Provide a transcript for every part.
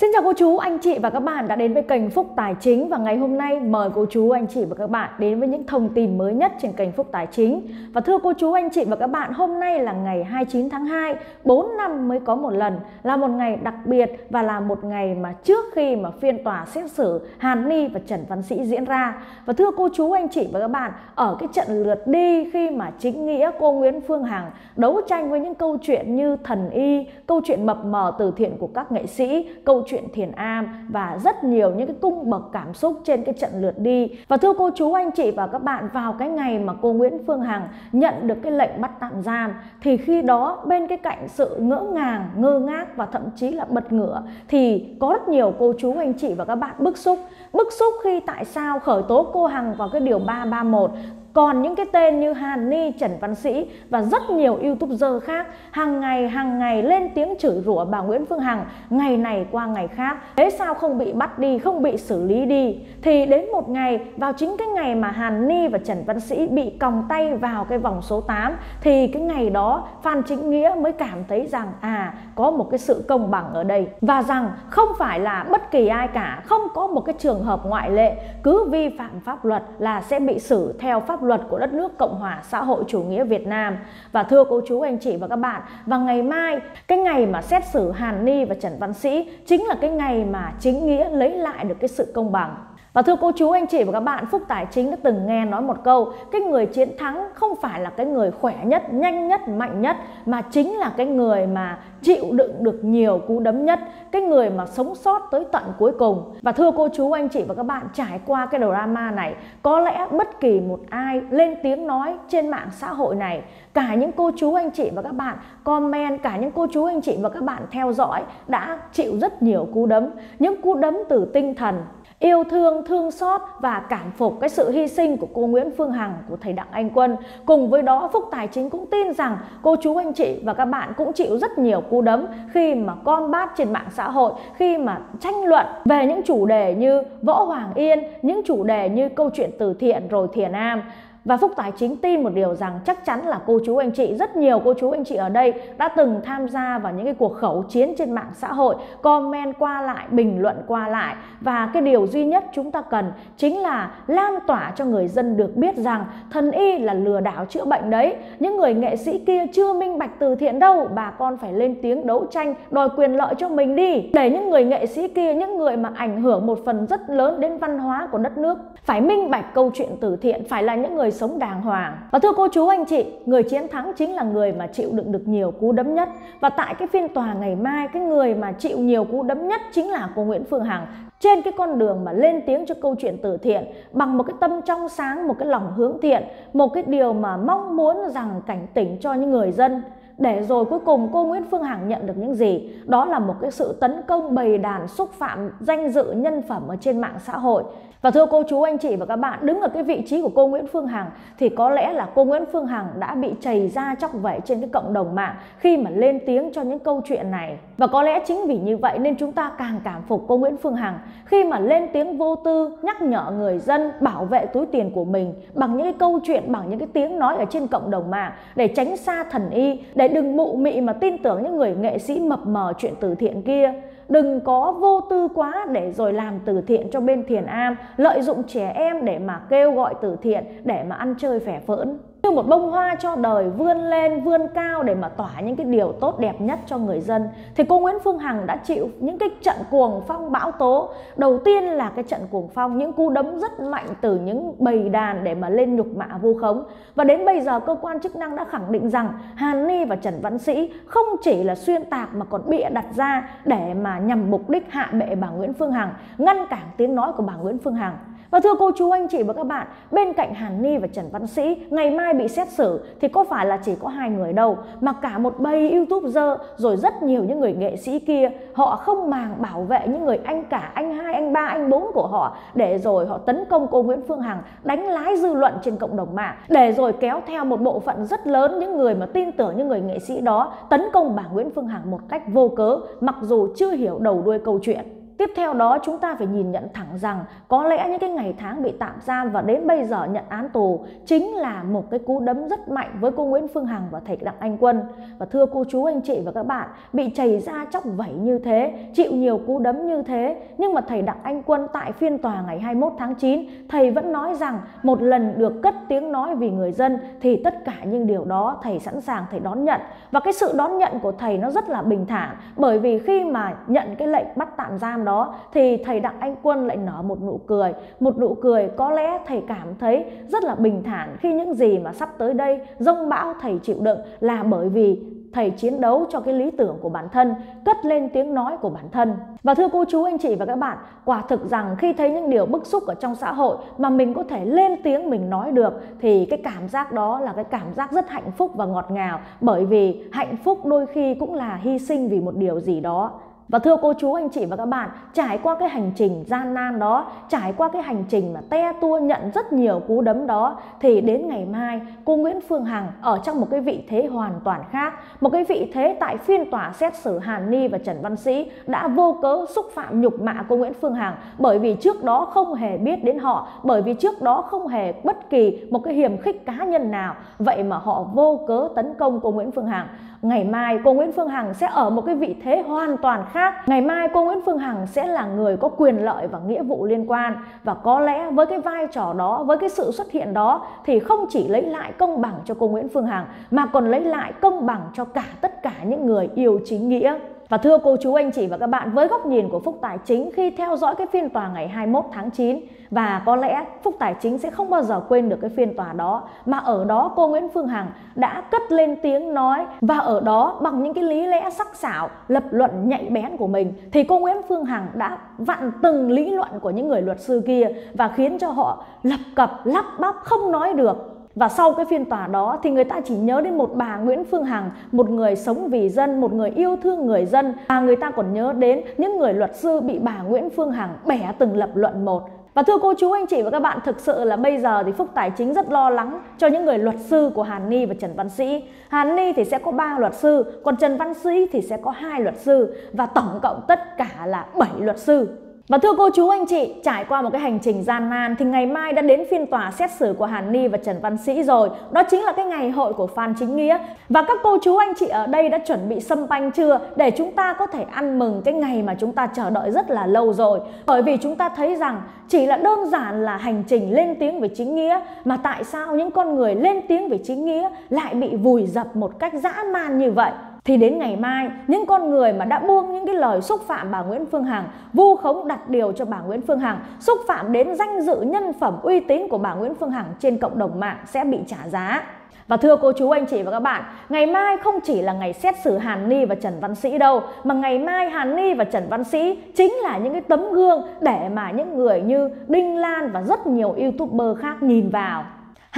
Xin chào cô chú, anh chị và các bạn đã đến với kênh Phúc Tài Chính và ngày hôm nay mời cô chú, anh chị và các bạn đến với những thông tin mới nhất trên kênh Phúc Tài Chính. Và thưa cô chú, anh chị và các bạn, hôm nay là ngày 29 tháng 2, 4 năm mới có một lần, là một ngày đặc biệt và là một ngày mà trước khi mà phiên tòa xét xử Hàn Ni và Trần Văn Sĩ diễn ra. Và thưa cô chú, anh chị và các bạn, ở cái trận lượt đi khi mà chính nghĩa cô Nguyễn Phương Hằng đấu tranh với những câu chuyện như thần y, câu chuyện mập mờ từ thiện của các nghệ sĩ, câu chuyện thiền am và rất nhiều những cái cung bậc cảm xúc trên cái trận lượt đi. Và thưa cô chú anh chị và các bạn vào cái ngày mà cô Nguyễn Phương Hằng nhận được cái lệnh bắt tạm giam thì khi đó bên cái cạnh sự ngỡ ngàng, ngơ ngác và thậm chí là bật ngửa thì có rất nhiều cô chú anh chị và các bạn bức xúc. Bức xúc khi tại sao khởi tố cô Hằng vào cái điều 331 còn những cái tên như Hàn Ni, Trần Văn Sĩ và rất nhiều youtuber khác hàng ngày hàng ngày lên tiếng chửi rủa bà Nguyễn Phương Hằng ngày này qua ngày khác. Thế sao không bị bắt đi, không bị xử lý đi? Thì đến một ngày, vào chính cái ngày mà Hàn Ni và Trần Văn Sĩ bị còng tay vào cái vòng số 8 thì cái ngày đó Phan Chính Nghĩa mới cảm thấy rằng à có một cái sự công bằng ở đây và rằng không phải là bất kỳ ai cả, không có một cái trường hợp ngoại lệ cứ vi phạm pháp luật là sẽ bị xử theo pháp luật của đất nước Cộng hòa xã hội chủ nghĩa Việt Nam. Và thưa cô chú anh chị và các bạn, vào ngày mai, cái ngày mà xét xử Hàn Ni và Trần Văn Sĩ chính là cái ngày mà chính nghĩa lấy lại được cái sự công bằng. Và thưa cô chú anh chị và các bạn, Phúc Tài Chính đã từng nghe nói một câu, cái người chiến thắng không phải là cái người khỏe nhất, nhanh nhất, mạnh nhất mà chính là cái người mà chịu đựng được nhiều cú đấm nhất, cái người mà sống sót tới tận cuối cùng. Và thưa cô chú anh chị và các bạn, trải qua cái drama này, có lẽ bất kỳ một ai lên tiếng nói trên mạng xã hội này, cả những cô chú anh chị và các bạn comment, cả những cô chú anh chị và các bạn theo dõi đã chịu rất nhiều cú đấm, những cú đấm từ tinh thần, yêu thương, thương xót và cảm phục cái sự hy sinh của cô Nguyễn Phương Hằng, của thầy Đặng Anh Quân. Cùng với đó, Phúc Tài Chính cũng tin rằng cô chú anh chị và các bạn cũng chịu rất nhiều cú đấm khi mà con bát trên mạng xã hội, khi mà tranh luận về những chủ đề như Võ Hoàng Yên, những chủ đề như câu chuyện từ thiện rồi thiền am. Và Phúc Tài Chính tin một điều rằng chắc chắn là cô chú anh chị, rất nhiều cô chú anh chị ở đây đã từng tham gia vào những cái cuộc khẩu chiến trên mạng xã hội, comment qua lại, bình luận qua lại. Và cái điều duy nhất chúng ta cần chính là lan tỏa cho người dân được biết rằng thần y là lừa đảo chữa bệnh đấy. Những người nghệ sĩ kia chưa minh bạch từ thiện đâu, bà con phải lên tiếng đấu tranh, đòi quyền lợi cho mình đi. Để những người nghệ sĩ kia, những người mà ảnh hưởng một phần rất lớn đến văn hóa của đất nước, phải minh bạch câu chuyện từ thiện, phải là những người sống đàng hoàng. Và thưa cô chú anh chị, người chiến thắng chính là người mà chịu đựng được nhiều cú đấm nhất. Và tại cái phiên tòa ngày mai, cái người mà chịu nhiều cú đấm nhất chính là cô Nguyễn Phương Hằng trên cái con đường mà lên tiếng cho câu chuyện từ thiện bằng một cái tâm trong sáng, một cái lòng hướng thiện, một cái điều mà mong muốn rằng cảnh tỉnh cho những người dân để rồi cuối cùng cô Nguyễn Phương Hằng nhận được những gì đó là một cái sự tấn công bầy đàn xúc phạm danh dự nhân phẩm ở trên mạng xã hội và thưa cô chú, anh chị và các bạn, đứng ở cái vị trí của cô Nguyễn Phương Hằng thì có lẽ là cô Nguyễn Phương Hằng đã bị chảy ra chóc vẩy trên cái cộng đồng mạng khi mà lên tiếng cho những câu chuyện này. Và có lẽ chính vì như vậy nên chúng ta càng cảm phục cô Nguyễn Phương Hằng khi mà lên tiếng vô tư, nhắc nhở người dân bảo vệ túi tiền của mình bằng những cái câu chuyện, bằng những cái tiếng nói ở trên cộng đồng mạng để tránh xa thần y, để đừng mụ mị mà tin tưởng những người nghệ sĩ mập mờ chuyện từ thiện kia đừng có vô tư quá để rồi làm từ thiện cho bên thiền am, lợi dụng trẻ em để mà kêu gọi từ thiện, để mà ăn chơi vẻ vỡn như một bông hoa cho đời vươn lên, vươn cao để mà tỏa những cái điều tốt đẹp nhất cho người dân. Thì cô Nguyễn Phương Hằng đã chịu những cái trận cuồng phong bão tố. Đầu tiên là cái trận cuồng phong, những cú đấm rất mạnh từ những bầy đàn để mà lên nhục mạ vu khống. Và đến bây giờ, cơ quan chức năng đã khẳng định rằng Hàn Ni và Trần Văn Sĩ không chỉ là xuyên tạc mà còn bịa đặt ra để mà nhằm mục đích hạ bệ bà Nguyễn Phương Hằng, ngăn cản tiếng nói của bà Nguyễn Phương Hằng và thưa cô chú anh chị và các bạn, bên cạnh Hàn Ni và Trần Văn Sĩ, ngày mai bị xét xử thì có phải là chỉ có hai người đâu, mà cả một bầy youtuber rồi rất nhiều những người nghệ sĩ kia, họ không màng bảo vệ những người anh cả, anh hai, anh ba, anh bốn của họ để rồi họ tấn công cô Nguyễn Phương Hằng, đánh lái dư luận trên cộng đồng mạng, để rồi kéo theo một bộ phận rất lớn những người mà tin tưởng những người nghệ sĩ đó tấn công bà Nguyễn Phương Hằng một cách vô cớ, mặc dù chưa hiểu đầu đuôi câu chuyện. Tiếp theo đó chúng ta phải nhìn nhận thẳng rằng có lẽ những cái ngày tháng bị tạm giam và đến bây giờ nhận án tù chính là một cái cú đấm rất mạnh với cô Nguyễn Phương Hằng và thầy Đặng Anh Quân. Và thưa cô chú anh chị và các bạn, bị chảy ra chóc vẩy như thế, chịu nhiều cú đấm như thế, nhưng mà thầy Đặng Anh Quân tại phiên tòa ngày 21 tháng 9, thầy vẫn nói rằng một lần được cất tiếng nói vì người dân thì tất cả những điều đó thầy sẵn sàng thầy đón nhận. Và cái sự đón nhận của thầy nó rất là bình thản bởi vì khi mà nhận cái lệnh bắt tạm giam đó thì thầy Đặng Anh Quân lại nở một nụ cười một nụ cười có lẽ thầy cảm thấy rất là bình thản khi những gì mà sắp tới đây rông bão thầy chịu đựng là bởi vì thầy chiến đấu cho cái lý tưởng của bản thân, cất lên tiếng nói của bản thân. Và thưa cô chú anh chị và các bạn, quả thực rằng khi thấy những điều bức xúc ở trong xã hội mà mình có thể lên tiếng mình nói được thì cái cảm giác đó là cái cảm giác rất hạnh phúc và ngọt ngào bởi vì hạnh phúc đôi khi cũng là hy sinh vì một điều gì đó và thưa cô chú anh chị và các bạn, trải qua cái hành trình gian nan đó, trải qua cái hành trình mà te tua nhận rất nhiều cú đấm đó thì đến ngày mai cô Nguyễn Phương Hằng ở trong một cái vị thế hoàn toàn khác, một cái vị thế tại phiên tòa xét xử Hàn Ni và Trần Văn Sĩ đã vô cớ xúc phạm nhục mạ cô Nguyễn Phương Hằng bởi vì trước đó không hề biết đến họ, bởi vì trước đó không hề bất kỳ một cái hiểm khích cá nhân nào, vậy mà họ vô cớ tấn công cô Nguyễn Phương Hằng. Ngày mai cô Nguyễn Phương Hằng sẽ ở một cái vị thế hoàn toàn khác. Ngày mai cô Nguyễn Phương Hằng sẽ là người có quyền lợi và nghĩa vụ liên quan. Và có lẽ với cái vai trò đó, với cái sự xuất hiện đó, thì không chỉ lấy lại công bằng cho cô Nguyễn Phương Hằng, mà còn lấy lại công bằng cho cả tất cả những người yêu chính nghĩa và thưa cô chú anh chị và các bạn, với góc nhìn của Phúc Tài Chính khi theo dõi cái phiên tòa ngày 21 tháng 9 và có lẽ Phúc Tài Chính sẽ không bao giờ quên được cái phiên tòa đó mà ở đó cô Nguyễn Phương Hằng đã cất lên tiếng nói và ở đó bằng những cái lý lẽ sắc sảo, lập luận nhạy bén của mình thì cô Nguyễn Phương Hằng đã vặn từng lý luận của những người luật sư kia và khiến cho họ lập cập lắp bắp không nói được và sau cái phiên tòa đó thì người ta chỉ nhớ đến một bà Nguyễn Phương Hằng, một người sống vì dân, một người yêu thương người dân. Và người ta còn nhớ đến những người luật sư bị bà Nguyễn Phương Hằng bẻ từng lập luận một. Và thưa cô chú anh chị và các bạn, thực sự là bây giờ thì Phúc Tài Chính rất lo lắng cho những người luật sư của Hàn Ni và Trần Văn Sĩ. Hàn Ni thì sẽ có 3 luật sư, còn Trần Văn Sĩ thì sẽ có hai luật sư và tổng cộng tất cả là 7 luật sư. Và thưa cô chú anh chị, trải qua một cái hành trình gian nan thì ngày mai đã đến phiên tòa xét xử của Hàn Ni và Trần Văn Sĩ rồi. Đó chính là cái ngày hội của Phan Chính Nghĩa. Và các cô chú anh chị ở đây đã chuẩn bị sâm panh chưa để chúng ta có thể ăn mừng cái ngày mà chúng ta chờ đợi rất là lâu rồi. Bởi vì chúng ta thấy rằng chỉ là đơn giản là hành trình lên tiếng về chính nghĩa mà tại sao những con người lên tiếng về chính nghĩa lại bị vùi dập một cách dã man như vậy? Thì đến ngày mai những con người mà đã buông những cái lời xúc phạm bà Nguyễn Phương Hằng vu khống đặt điều cho bà Nguyễn Phương Hằng xúc phạm đến danh dự nhân phẩm uy tín của bà Nguyễn Phương Hằng trên cộng đồng mạng sẽ bị trả giá và thưa cô chú anh chị và các bạn, ngày mai không chỉ là ngày xét xử Hàn Ni và Trần Văn Sĩ đâu, mà ngày mai Hàn Ni và Trần Văn Sĩ chính là những cái tấm gương để mà những người như Đinh Lan và rất nhiều YouTuber khác nhìn vào.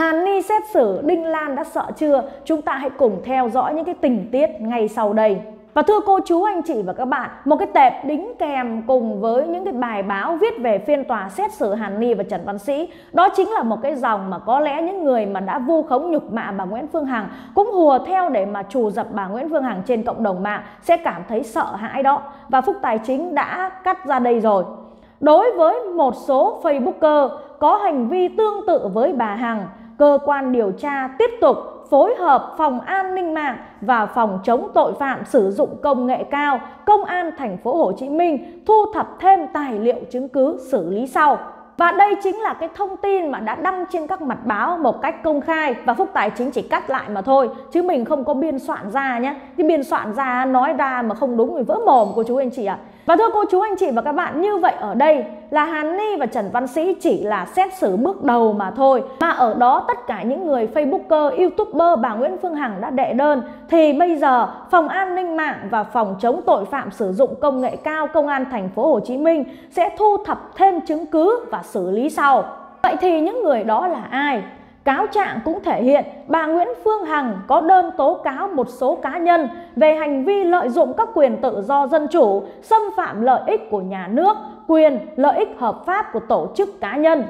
Hàn Ni xét xử Đinh Lan đã sợ chưa? Chúng ta hãy cùng theo dõi những cái tình tiết ngay sau đây. Và thưa cô chú anh chị và các bạn, một cái tệp đính kèm cùng với những cái bài báo viết về phiên tòa xét xử Hàn Ni và Trần Văn Sĩ, đó chính là một cái dòng mà có lẽ những người mà đã vu khống nhục mạ bà Nguyễn Phương Hằng cũng hùa theo để mà trù dập bà Nguyễn Phương Hằng trên cộng đồng mạng sẽ cảm thấy sợ hãi đó. Và Phúc Tài Chính đã cắt ra đây rồi. Đối với một số Facebooker có hành vi tương tự với bà Hằng, cơ quan điều tra tiếp tục phối hợp phòng an ninh mạng và phòng chống tội phạm sử dụng công nghệ cao, công an thành phố Hồ Chí Minh thu thập thêm tài liệu chứng cứ xử lý sau. Và đây chính là cái thông tin mà đã đăng trên các mặt báo một cách công khai và Phúc Tài Chính chỉ cắt lại mà thôi chứ mình không có biên soạn ra nhé. Cái biên soạn ra nói ra mà không đúng thì vỡ mồm cô chú anh chị ạ. À. Và thưa cô chú anh chị và các bạn, như vậy ở đây là Hàn Ni và Trần Văn Sĩ chỉ là xét xử bước đầu mà thôi. Mà ở đó tất cả những người Facebooker, YouTuber bà Nguyễn Phương Hằng đã đệ đơn thì bây giờ Phòng An ninh mạng và Phòng chống tội phạm sử dụng công nghệ cao Công an thành phố Hồ Chí Minh sẽ thu thập thêm chứng cứ và xử lý sau. Vậy thì những người đó là ai? Cáo trạng cũng thể hiện bà Nguyễn Phương Hằng có đơn tố cáo một số cá nhân về hành vi lợi dụng các quyền tự do dân chủ, xâm phạm lợi ích của nhà nước, quyền, lợi ích hợp pháp của tổ chức cá nhân.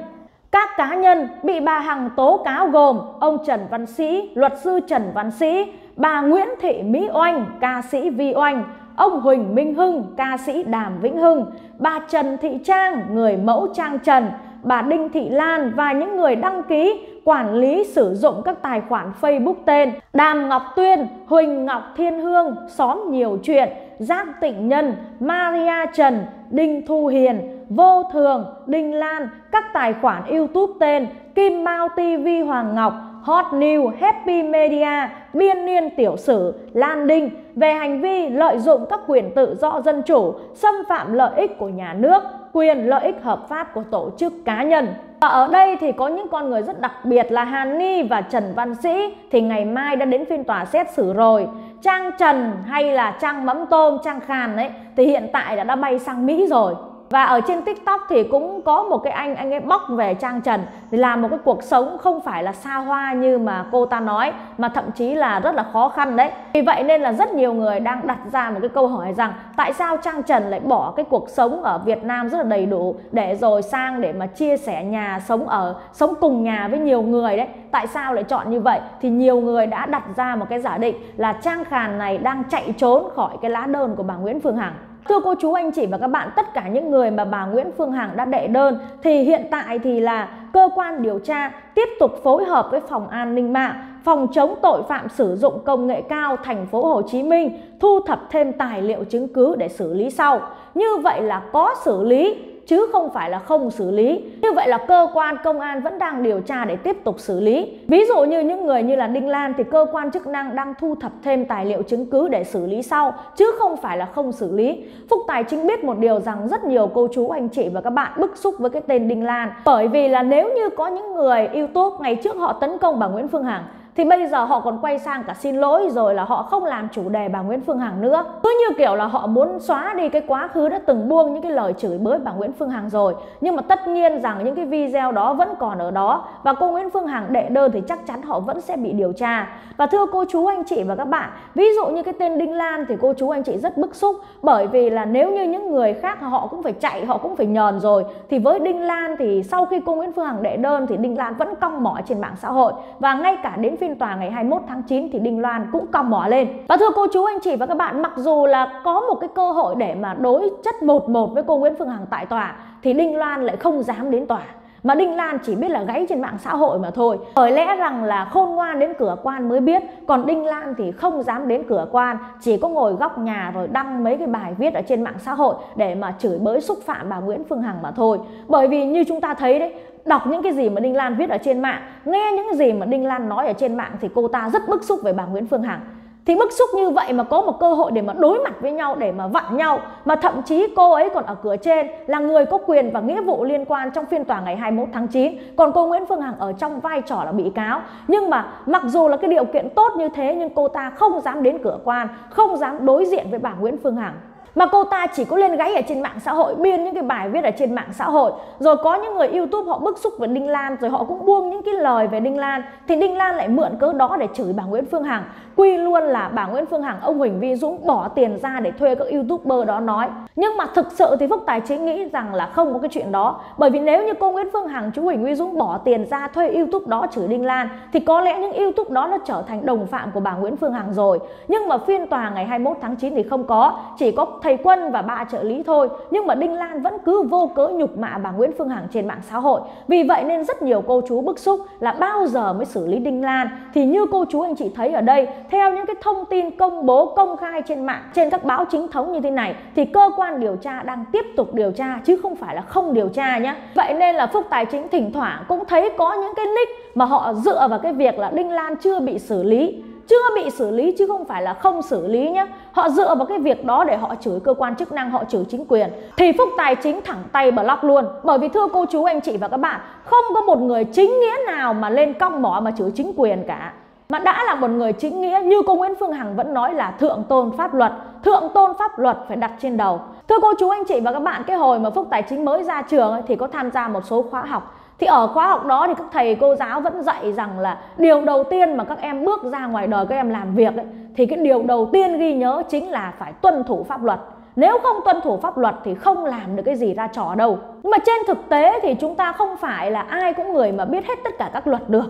Các cá nhân bị bà Hằng tố cáo gồm ông Trần Văn Sĩ, luật sư Trần Văn Sĩ, bà Nguyễn Thị Mỹ Oanh, ca sĩ Vi Oanh, ông Huỳnh Minh Hưng, ca sĩ Đàm Vĩnh Hưng, bà Trần Thị Trang, người mẫu Trang Trần, bà Đinh Thị Lan và những người đăng ký quản lý sử dụng các tài khoản Facebook tên Đàm Ngọc Tuyên, Huỳnh Ngọc Thiên Hương, xóm nhiều chuyện, Giác Tịnh Nhân, Maria Trần, Đinh Thu Hiền, Vô Thường, Đinh Lan, các tài khoản YouTube tên Kim Mao TV Hoàng Ngọc, Hot New Happy Media, Biên niên tiểu sử, Lan Đinh về hành vi lợi dụng các quyền tự do dân chủ, xâm phạm lợi ích của nhà nước, quyền lợi ích hợp pháp của tổ chức cá nhân. Và ở đây thì có những con người rất đặc biệt là Hàn Ni và Trần Văn Sĩ thì ngày mai đã đến phiên tòa xét xử rồi. Trang Trần hay là Trang Mắm Tôm, Trang Khàn ấy thì hiện tại đã đã bay sang Mỹ rồi. Và ở trên TikTok thì cũng có một cái anh anh ấy bóc về Trang Trần thì làm một cái cuộc sống không phải là xa hoa như mà cô ta nói, mà thậm chí là rất là khó khăn đấy. Vì vậy nên là rất nhiều người đang đặt ra một cái câu hỏi rằng tại sao Trang Trần lại bỏ cái cuộc sống ở Việt Nam rất là đầy đủ để rồi sang để mà chia sẻ nhà sống ở, sống cùng nhà với nhiều người đấy. Tại sao lại chọn như vậy? Thì nhiều người đã đặt ra một cái giả định là Trang Khàn này đang chạy trốn khỏi cái lá đơn của bà Nguyễn Phương Hằng. Thưa cô chú anh chị và các bạn, tất cả những người mà bà Nguyễn Phương Hằng đã đệ đơn thì hiện tại thì là cơ quan điều tra tiếp tục phối hợp với phòng an ninh mạng, phòng chống tội phạm sử dụng công nghệ cao thành phố Hồ Chí Minh thu thập thêm tài liệu chứng cứ để xử lý sau. Như vậy là có xử lý chứ không phải là không xử lý. Như vậy là cơ quan công an vẫn đang điều tra để tiếp tục xử lý. Ví dụ như những người như là Đinh Lan thì cơ quan chức năng đang thu thập thêm tài liệu chứng cứ để xử lý sau, chứ không phải là không xử lý. Phúc Tài chính biết một điều rằng rất nhiều cô chú, anh chị và các bạn bức xúc với cái tên Đinh Lan bởi vì là nếu như có những người YouTube ngày trước họ tấn công bà Nguyễn Phương Hằng thì bây giờ họ còn quay sang cả xin lỗi rồi là họ không làm chủ đề bà Nguyễn Phương Hằng nữa. Cứ như kiểu là họ muốn xóa đi cái quá khứ đã từng buông những cái lời chửi bới bà Nguyễn Phương Hằng rồi. Nhưng mà tất nhiên rằng những cái video đó vẫn còn ở đó và cô Nguyễn Phương Hằng đệ đơn thì chắc chắn họ vẫn sẽ bị điều tra. Và thưa cô chú anh chị và các bạn, ví dụ như cái tên Đinh Lan thì cô chú anh chị rất bức xúc bởi vì là nếu như những người khác họ cũng phải chạy, họ cũng phải nhờn rồi thì với Đinh Lan thì sau khi cô Nguyễn Phương Hằng đệ đơn thì Đinh Lan vẫn cong mỏi trên mạng xã hội. Và ngay cả đến phiên tòa ngày 21 tháng 9 thì Đinh Loan cũng còng mỏ lên. Và thưa cô chú anh chị và các bạn, mặc dù là có một cái cơ hội để mà đối chất một một với cô Nguyễn Phương Hằng tại tòa thì Đinh Loan lại không dám đến tòa mà Đinh Lan chỉ biết là gáy trên mạng xã hội mà thôi. Bởi lẽ rằng là khôn ngoan đến cửa quan mới biết, còn Đinh Lan thì không dám đến cửa quan, chỉ có ngồi góc nhà rồi đăng mấy cái bài viết ở trên mạng xã hội để mà chửi bới xúc phạm bà Nguyễn Phương Hằng mà thôi. Bởi vì như chúng ta thấy đấy, đọc những cái gì mà Đinh Lan viết ở trên mạng, nghe những cái gì mà Đinh Lan nói ở trên mạng thì cô ta rất bức xúc về bà Nguyễn Phương Hằng. Thì bức xúc như vậy mà có một cơ hội để mà đối mặt với nhau để mà vặn nhau mà thậm chí cô ấy còn ở cửa trên là người có quyền và nghĩa vụ liên quan trong phiên tòa ngày 21 tháng 9 còn cô Nguyễn Phương Hằng ở trong vai trò là bị cáo. Nhưng mà mặc dù là cái điều kiện tốt như thế nhưng cô ta không dám đến cửa quan không dám đối diện với bà Nguyễn Phương Hằng mà cô ta chỉ có lên gáy ở trên mạng xã hội, biên những cái bài viết ở trên mạng xã hội. Rồi có những người youtube họ bức xúc với đinh lan, rồi họ cũng buông những cái lời về đinh lan. Thì đinh lan lại mượn cớ đó để chửi bà nguyễn phương hằng. Quy luôn là bà nguyễn phương hằng, ông huỳnh vi dũng bỏ tiền ra để thuê các youtuber đó nói. Nhưng mà thực sự thì phúc tài chính nghĩ rằng là không có cái chuyện đó. Bởi vì nếu như cô nguyễn phương hằng, chú huỳnh vi dũng bỏ tiền ra thuê youtube đó chửi đinh lan, thì có lẽ những youtube đó nó trở thành đồng phạm của bà nguyễn phương hằng rồi. Nhưng mà phiên tòa ngày 21 tháng 9 thì không có. Chỉ có thầy Quân và ba trợ lý thôi. Nhưng mà Đinh Lan vẫn cứ vô cớ nhục mạ bà Nguyễn Phương Hằng trên mạng xã hội. Vì vậy nên rất nhiều cô chú bức xúc là bao giờ mới xử lý Đinh Lan. Thì như cô chú anh chị thấy ở đây, theo những cái thông tin công bố, công khai trên mạng, trên các báo chính thống như thế này, thì cơ quan điều tra đang tiếp tục điều tra, chứ không phải là không điều tra nhé vậy nên là Phúc Tài Chính thỉnh thoảng cũng thấy có những cái nick mà họ dựa vào cái việc là Đinh Lan chưa bị xử lý chưa bị xử lý chứ không phải là không xử lý nhé họ dựa vào cái việc đó để họ chửi cơ quan chức năng họ chửi chính quyền. Thì phúc tài chính thẳng tay block luôn. Bởi vì thưa cô chú anh chị và các bạn không có một người chính nghĩa nào mà lên cong mỏ mà chửi chính quyền cả. Mà đã là một người chính nghĩa như cô Nguyễn Phương Hằng vẫn nói là thượng tôn pháp luật thượng tôn pháp luật phải đặt trên đầu. Thưa cô chú anh chị và các bạn cái hồi mà Phúc Tài Chính mới ra trường ấy, thì có tham gia một số khóa học thì ở khóa học đó thì các thầy cô giáo vẫn dạy rằng là điều đầu tiên mà các em bước ra ngoài đời các em làm việc ấy, thì cái điều đầu tiên ghi nhớ chính là phải tuân thủ pháp luật. Nếu không tuân thủ pháp luật thì không làm được cái gì ra trò đâu. Nhưng mà trên thực tế thì chúng ta không phải là ai cũng người mà biết hết tất cả các luật được.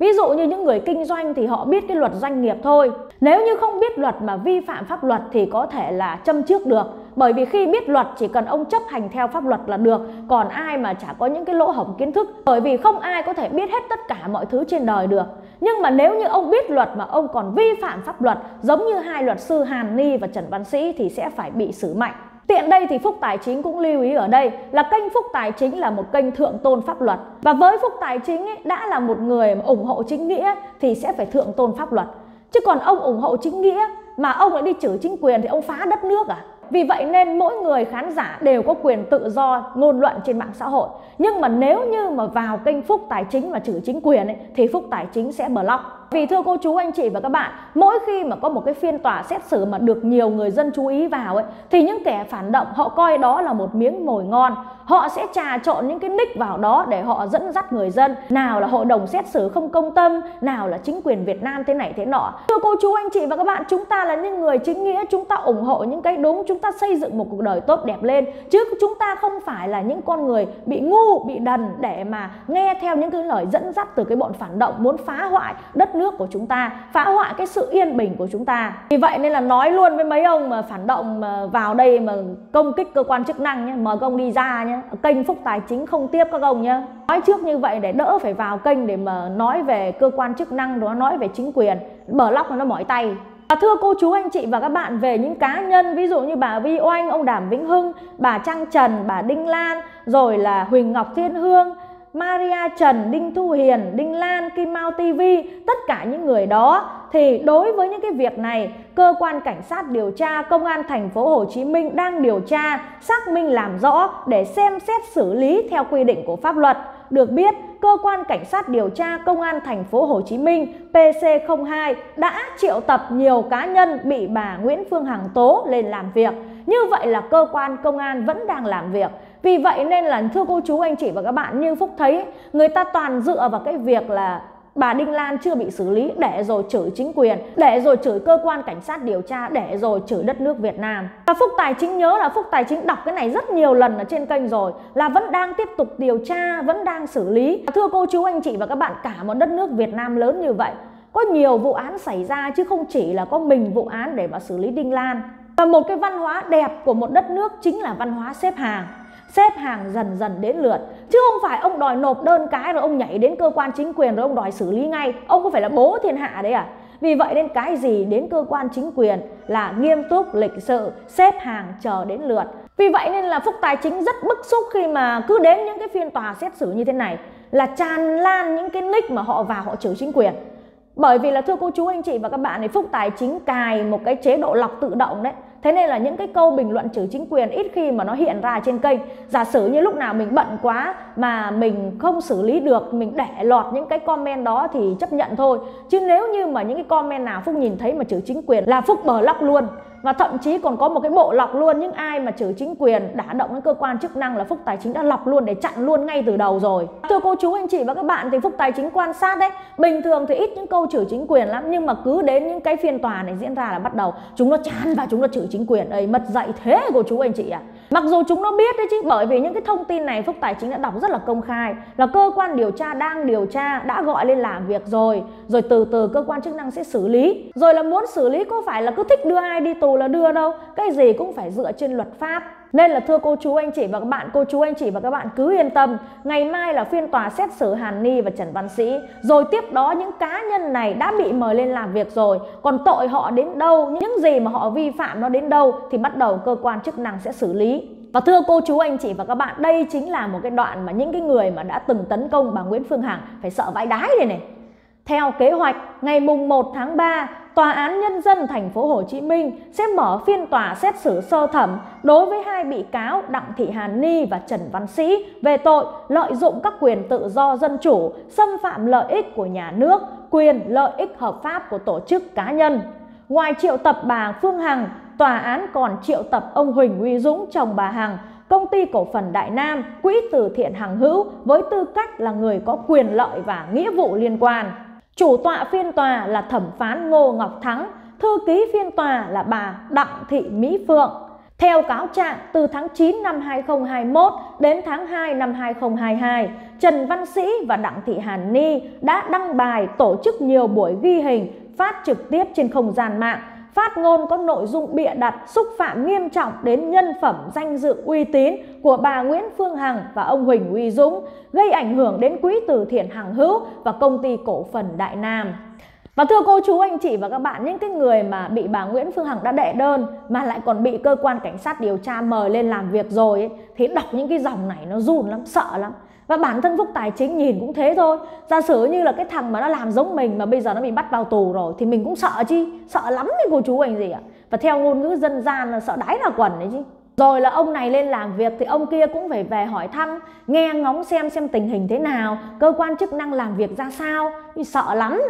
Ví dụ như những người kinh doanh thì họ biết cái luật doanh nghiệp thôi. Nếu như không biết luật mà vi phạm pháp luật thì có thể là châm trước được. Bởi vì khi biết luật, chỉ cần ông chấp hành theo pháp luật là được. Còn ai mà chả có những cái lỗ hổng kiến thức. Bởi vì không ai có thể biết hết tất cả mọi thứ trên đời được. Nhưng mà nếu như ông biết luật mà ông còn vi phạm pháp luật, giống như hai luật sư Hàn Ni và Trần Văn Sĩ thì sẽ phải bị xử mạnh. Tiện đây thì Phúc Tài Chính cũng lưu ý ở đây là kênh Phúc Tài Chính là một kênh thượng tôn pháp luật. Và với Phúc Tài Chính ấy, đã là một người mà ủng hộ chính nghĩa thì sẽ phải thượng tôn pháp luật. Chứ còn ông ủng hộ chính nghĩa mà ông lại đi chửi chính quyền thì ông phá đất nước à? Vì vậy nên mỗi người khán giả đều có quyền tự do ngôn luận trên mạng xã hội. Nhưng mà nếu như mà vào kênh Phúc Tài Chính mà chửi chính quyền ấy, thì Phúc Tài Chính sẽ block. Vì thưa cô chú anh chị và các bạn, mỗi khi mà có một cái phiên tòa xét xử mà được nhiều người dân chú ý vào ấy thì những kẻ phản động họ coi đó là một miếng mồi ngon. Họ sẽ trà trộn những cái nick vào đó để họ dẫn dắt người dân. Nào là hội đồng xét xử không công tâm, nào là chính quyền Việt Nam thế này thế nọ. Thưa cô chú anh chị và các bạn, chúng ta là những người chính nghĩa, chúng ta ủng hộ những cái đúng, chúng ta xây dựng một cuộc đời tốt đẹp lên chứ chúng ta không phải là những con người bị ngu, bị đần để mà nghe theo những cái lời dẫn dắt từ cái bọn phản động muốn phá hoại đất nước của chúng ta phá hoại cái sự yên bình của chúng ta. Vì vậy nên là nói luôn với mấy ông mà phản động mà vào đây mà công kích cơ quan chức năng nhé mời các ông đi ra nhé kênh phúc tài chính không tiếp các ông nhé nói trước như vậy để đỡ phải vào kênh để mà nói về cơ quan chức năng đó nói về chính quyền bờ lóc nó mỏi tay. Và thưa cô chú anh chị và các bạn về những cá nhân ví dụ như bà Vi Oanh, ông Đàm Vĩnh Hưng, bà Trang Trần, bà Đinh Lan, rồi là Huỳnh Ngọc Thiên Hương, Maria Trần, Đinh Thu Hiền, Đinh Lan, Kim Mao TV, tất cả những người đó thì đối với những cái việc này, cơ quan cảnh sát điều tra công an thành phố Hồ Chí Minh đang điều tra, xác minh làm rõ để xem xét xử lý theo quy định của pháp luật. Được biết, cơ quan cảnh sát điều tra công an thành phố Hồ Chí Minh PC02 đã triệu tập nhiều cá nhân bị bà Nguyễn Phương Hằng tố lên làm việc. Như vậy là cơ quan công an vẫn đang làm việc. Vì vậy nên là thưa cô chú anh chị và các bạn như Phúc thấy người ta toàn dựa vào cái việc là bà Đinh Lan chưa bị xử lý để rồi chửi chính quyền, để rồi chửi cơ quan cảnh sát điều tra, để rồi chửi đất nước Việt Nam. Và Phúc Tài Chính nhớ là Phúc Tài Chính đọc cái này rất nhiều lần ở trên kênh rồi là vẫn đang tiếp tục điều tra, vẫn đang xử lý. Thưa cô chú anh chị và các bạn, cả một đất nước Việt Nam lớn như vậy, có nhiều vụ án xảy ra chứ không chỉ là có mình vụ án để mà xử lý Đinh Lan. Và một cái văn hóa đẹp của một đất nước chính là văn hóa xếp hàng xếp hàng dần dần đến lượt. Chứ không phải ông đòi nộp đơn cái rồi ông nhảy đến cơ quan chính quyền rồi ông đòi xử lý ngay. Ông có phải là bố thiên hạ đấy à? Vì vậy nên cái gì đến cơ quan chính quyền là nghiêm túc, lịch sự, xếp hàng, chờ đến lượt. Vì vậy nên là phúc tài chính rất bức xúc khi mà cứ đến những cái phiên tòa xét xử như thế này là tràn lan những cái nick mà họ vào, họ chửi chính quyền. Bởi vì là thưa cô chú anh chị và các bạn thì phúc tài chính cài một cái chế độ lọc tự động đấy thế nên là những cái câu bình luận chửi chính quyền ít khi mà nó hiện ra trên kênh. Giả sử như lúc nào mình bận quá mà mình không xử lý được, mình để lọt những cái comment đó thì chấp nhận thôi. Chứ nếu như mà những cái comment nào phúc nhìn thấy mà chửi chính quyền là phúc bờ lóc luôn và thậm chí còn có một cái bộ lọc luôn, những ai mà chửi chính quyền đả động đến cơ quan chức năng là phúc tài chính đã lọc luôn để chặn luôn ngay từ đầu rồi. Thưa cô chú, anh chị và các bạn thì phúc tài chính quan sát đấy, bình thường thì ít những câu chửi chính quyền lắm, nhưng mà cứ đến những cái phiên tòa này diễn ra là bắt đầu chúng nó chán và chúng nó chửi chính quyền. Ấy mất dạy thế cô chú anh chị ạ. À. mặc dù chúng nó biết đấy chứ, bởi vì những cái thông tin này phúc tài chính đã đọc rất là công khai, là cơ quan điều tra đang điều tra, đã gọi lên làm việc rồi rồi từ từ cơ quan chức năng sẽ xử lý. Rồi là muốn xử lý có phải là cứ thích đưa ai đi tù là đưa đâu cái gì cũng phải dựa trên luật pháp. Nên là thưa cô chú anh chị và các bạn cô chú anh chị và các bạn cứ yên tâm. Ngày mai là phiên tòa xét xử Hàn Ni và Trần Văn Sĩ. Rồi tiếp đó những cá nhân này đã bị mời lên làm việc rồi. Còn tội họ đến đâu những gì mà họ vi phạm nó đến đâu thì bắt đầu cơ quan chức năng sẽ xử lý. Và thưa cô chú anh chị và các bạn đây chính là một cái đoạn mà những cái người mà đã từng tấn công bà Nguyễn Phương Hằng phải sợ vãi đái đây này. Theo kế hoạch, ngày mùng 1 tháng 3, Tòa án Nhân dân thành phố Hồ Chí Minh sẽ mở phiên tòa xét xử sơ thẩm đối với hai bị cáo Đặng Thị Hàn Ni và Trần Văn Sĩ về tội lợi dụng các quyền tự do dân chủ, xâm phạm lợi ích của nhà nước, quyền lợi ích hợp pháp của tổ chức cá nhân. Ngoài triệu tập bà Phương Hằng, tòa án còn triệu tập ông Huỳnh Uy Dũng chồng bà Hằng, công ty cổ phần Đại Nam, quỹ từ thiện Hằng Hữu với tư cách là người có quyền lợi và nghĩa vụ liên quan. Chủ tọa phiên tòa là thẩm phán Ngô Ngọc Thắng, thư ký phiên tòa là bà Đặng Thị Mỹ Phượng. Theo cáo trạng, từ tháng 9 năm 2021 đến tháng 2 năm 2022, Trần Văn Sĩ và Đặng Thị Hàn Ni đã đăng bài tổ chức nhiều buổi ghi hình phát trực tiếp trên không gian mạng phát ngôn có nội dung bịa đặt xúc phạm nghiêm trọng đến nhân phẩm danh dự uy tín của bà Nguyễn Phương Hằng và ông Huỳnh Uy Dũng, gây ảnh hưởng đến quỹ từ thiện Hằng Hữu và công ty cổ phần Đại Nam. Và thưa cô chú anh chị và các bạn, những cái người mà bị bà Nguyễn Phương Hằng đã đệ đơn mà lại còn bị cơ quan cảnh sát điều tra mời lên làm việc rồi ấy, thì đọc những cái dòng này nó run lắm, sợ lắm. Và bản thân Phúc Tài Chính nhìn cũng thế thôi. Giả sử như là cái thằng mà nó làm giống mình mà bây giờ nó bị bắt vào tù rồi Thì mình cũng sợ chi? Sợ lắm đấy cô chú anh gì ạ? Và theo ngôn ngữ dân gian là sợ đáy là quần đấy chứ. Rồi là ông này lên làm việc thì ông kia cũng phải về hỏi thăm, Nghe ngóng xem xem tình hình thế nào, Cơ quan chức năng làm việc ra sao. Thì Sợ lắm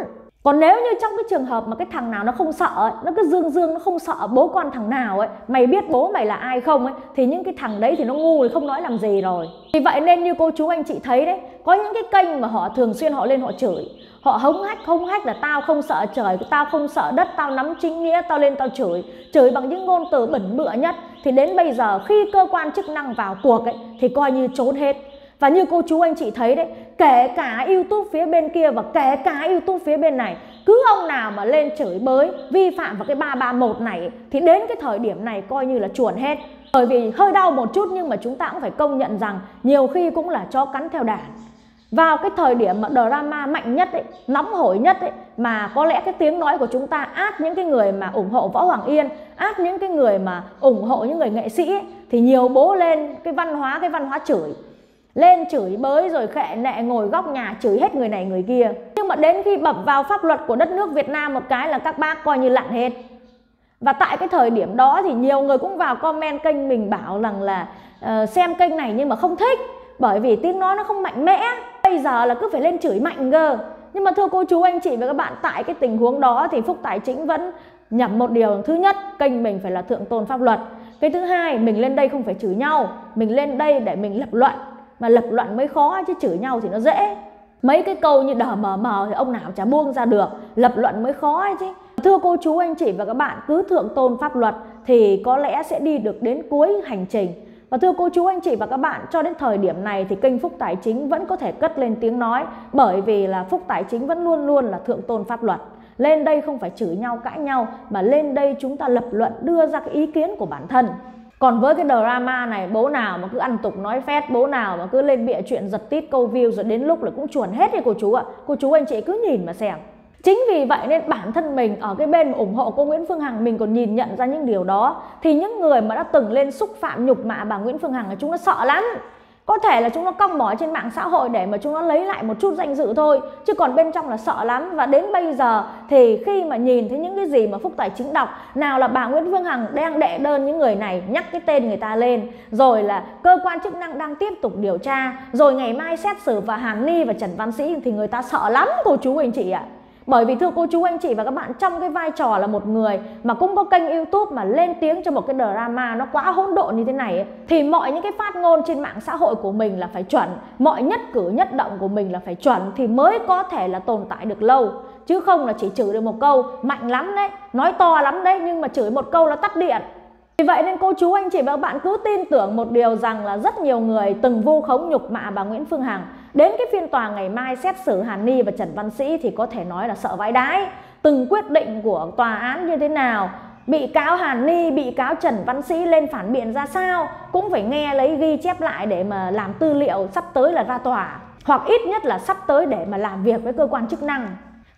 còn nếu như trong cái trường hợp mà cái thằng nào nó không sợ ấy, nó cứ dương dương nó không sợ bố con thằng nào ấy mày biết bố mày là ai không ấy thì những cái thằng đấy thì nó ngu thì không nói làm gì rồi. Vì vậy nên như cô chú anh chị thấy đấy có những cái kênh mà họ thường xuyên họ lên họ chửi. Họ hống hách hống hách là tao không sợ trời tao không sợ đất tao nắm chính nghĩa tao lên tao chửi. Chửi bằng những ngôn từ bẩn bựa nhất. Thì đến bây giờ khi cơ quan chức năng vào cuộc ấy thì coi như trốn hết. Và như cô chú anh chị thấy đấy, kể cả YouTube phía bên kia và kể cả YouTube phía bên này, cứ ông nào mà lên chửi bới, vi phạm vào cái 331 này thì đến cái thời điểm này coi như là chuồn hết. Bởi vì hơi đau một chút nhưng mà chúng ta cũng phải công nhận rằng nhiều khi cũng là cho cắn theo đàn. Vào cái thời điểm mà drama mạnh nhất ấy, nóng hổi nhất ấy, mà có lẽ cái tiếng nói của chúng ta át những cái người mà ủng hộ Võ Hoàng Yên, át những cái người mà ủng hộ những người nghệ sĩ ấy, thì nhiều bố lên cái văn hóa cái văn hóa chửi lên chửi bới rồi khệ nệ ngồi góc nhà chửi hết người này người kia. Nhưng mà đến khi bập vào pháp luật của đất nước Việt Nam một cái là các bác coi như lặn hết. Và tại cái thời điểm đó thì nhiều người cũng vào comment kênh mình bảo rằng là uh, xem kênh này nhưng mà không thích. Bởi vì tiếng nói nó không mạnh mẽ. Bây giờ là cứ phải lên chửi mạnh cơ. Nhưng mà thưa cô chú anh chị và các bạn tại cái tình huống đó thì Phúc Tài Chính vẫn nhầm một điều. Thứ nhất kênh mình phải là thượng tôn pháp luật. Cái thứ hai mình lên đây không phải chửi nhau. Mình lên đây để mình lập luận mà lập luận mới khó chứ chửi nhau thì nó dễ. Mấy cái câu như đờ mờ mờ thì ông nào chả buông ra được. Lập luận mới khó ấy chứ. Thưa cô chú anh chị và các bạn cứ thượng tôn pháp luật thì có lẽ sẽ đi được đến cuối hành trình. Và thưa cô chú anh chị và các bạn, cho đến thời điểm này thì kênh Phúc Tài Chính vẫn có thể cất lên tiếng nói bởi vì là Phúc Tài Chính vẫn luôn luôn là thượng tôn pháp luật. Lên đây không phải chửi nhau, cãi nhau mà lên đây chúng ta lập luận đưa ra cái ý kiến của bản thân còn với cái drama này, bố nào mà cứ ăn tục nói phét, bố nào mà cứ lên bịa chuyện giật tít câu view rồi đến lúc là cũng chuồn hết đi cô chú ạ. Cô chú anh chị cứ nhìn mà xem. Chính vì vậy nên bản thân mình ở cái bên ủng hộ cô Nguyễn Phương Hằng, mình còn nhìn nhận ra những điều đó. Thì những người mà đã từng lên xúc phạm nhục mạ bà Nguyễn Phương Hằng là chúng nó sợ lắm có thể là chúng nó cong mỏi trên mạng xã hội để mà chúng nó lấy lại một chút danh dự thôi chứ còn bên trong là sợ lắm và đến bây giờ thì khi mà nhìn thấy những cái gì mà phúc tài chính đọc, nào là bà nguyễn phương hằng đang đệ đơn những người này, nhắc cái tên người ta lên, rồi là cơ quan chức năng đang tiếp tục điều tra, rồi ngày mai xét xử và hàn ni và trần văn sĩ thì người ta sợ lắm cô chú anh chị ạ à. Bởi vì thưa cô chú anh chị và các bạn trong cái vai trò là một người mà cũng có kênh youtube mà lên tiếng cho một cái drama nó quá hỗn độn như thế này ấy, thì mọi những cái phát ngôn trên mạng xã hội của mình là phải chuẩn. Mọi nhất cử nhất động của mình là phải chuẩn thì mới có thể là tồn tại được lâu. Chứ không là chỉ chửi được một câu mạnh lắm đấy nói to lắm đấy nhưng mà chửi một câu là tắt điện. Vì vậy nên cô chú anh chị và các bạn cứ tin tưởng một điều rằng là rất nhiều người từng vu khống nhục mạ bà Nguyễn Phương Hằng. Đến cái phiên tòa ngày mai xét xử Hàn Ni và Trần Văn Sĩ thì có thể nói là sợ vãi đái. Từng quyết định của tòa án như thế nào, bị cáo Hàn Ni, bị cáo Trần Văn Sĩ lên phản biện ra sao? Cũng phải nghe lấy ghi chép lại để mà làm tư liệu sắp tới là ra tòa. Hoặc ít nhất là sắp tới để mà làm việc với cơ quan chức năng.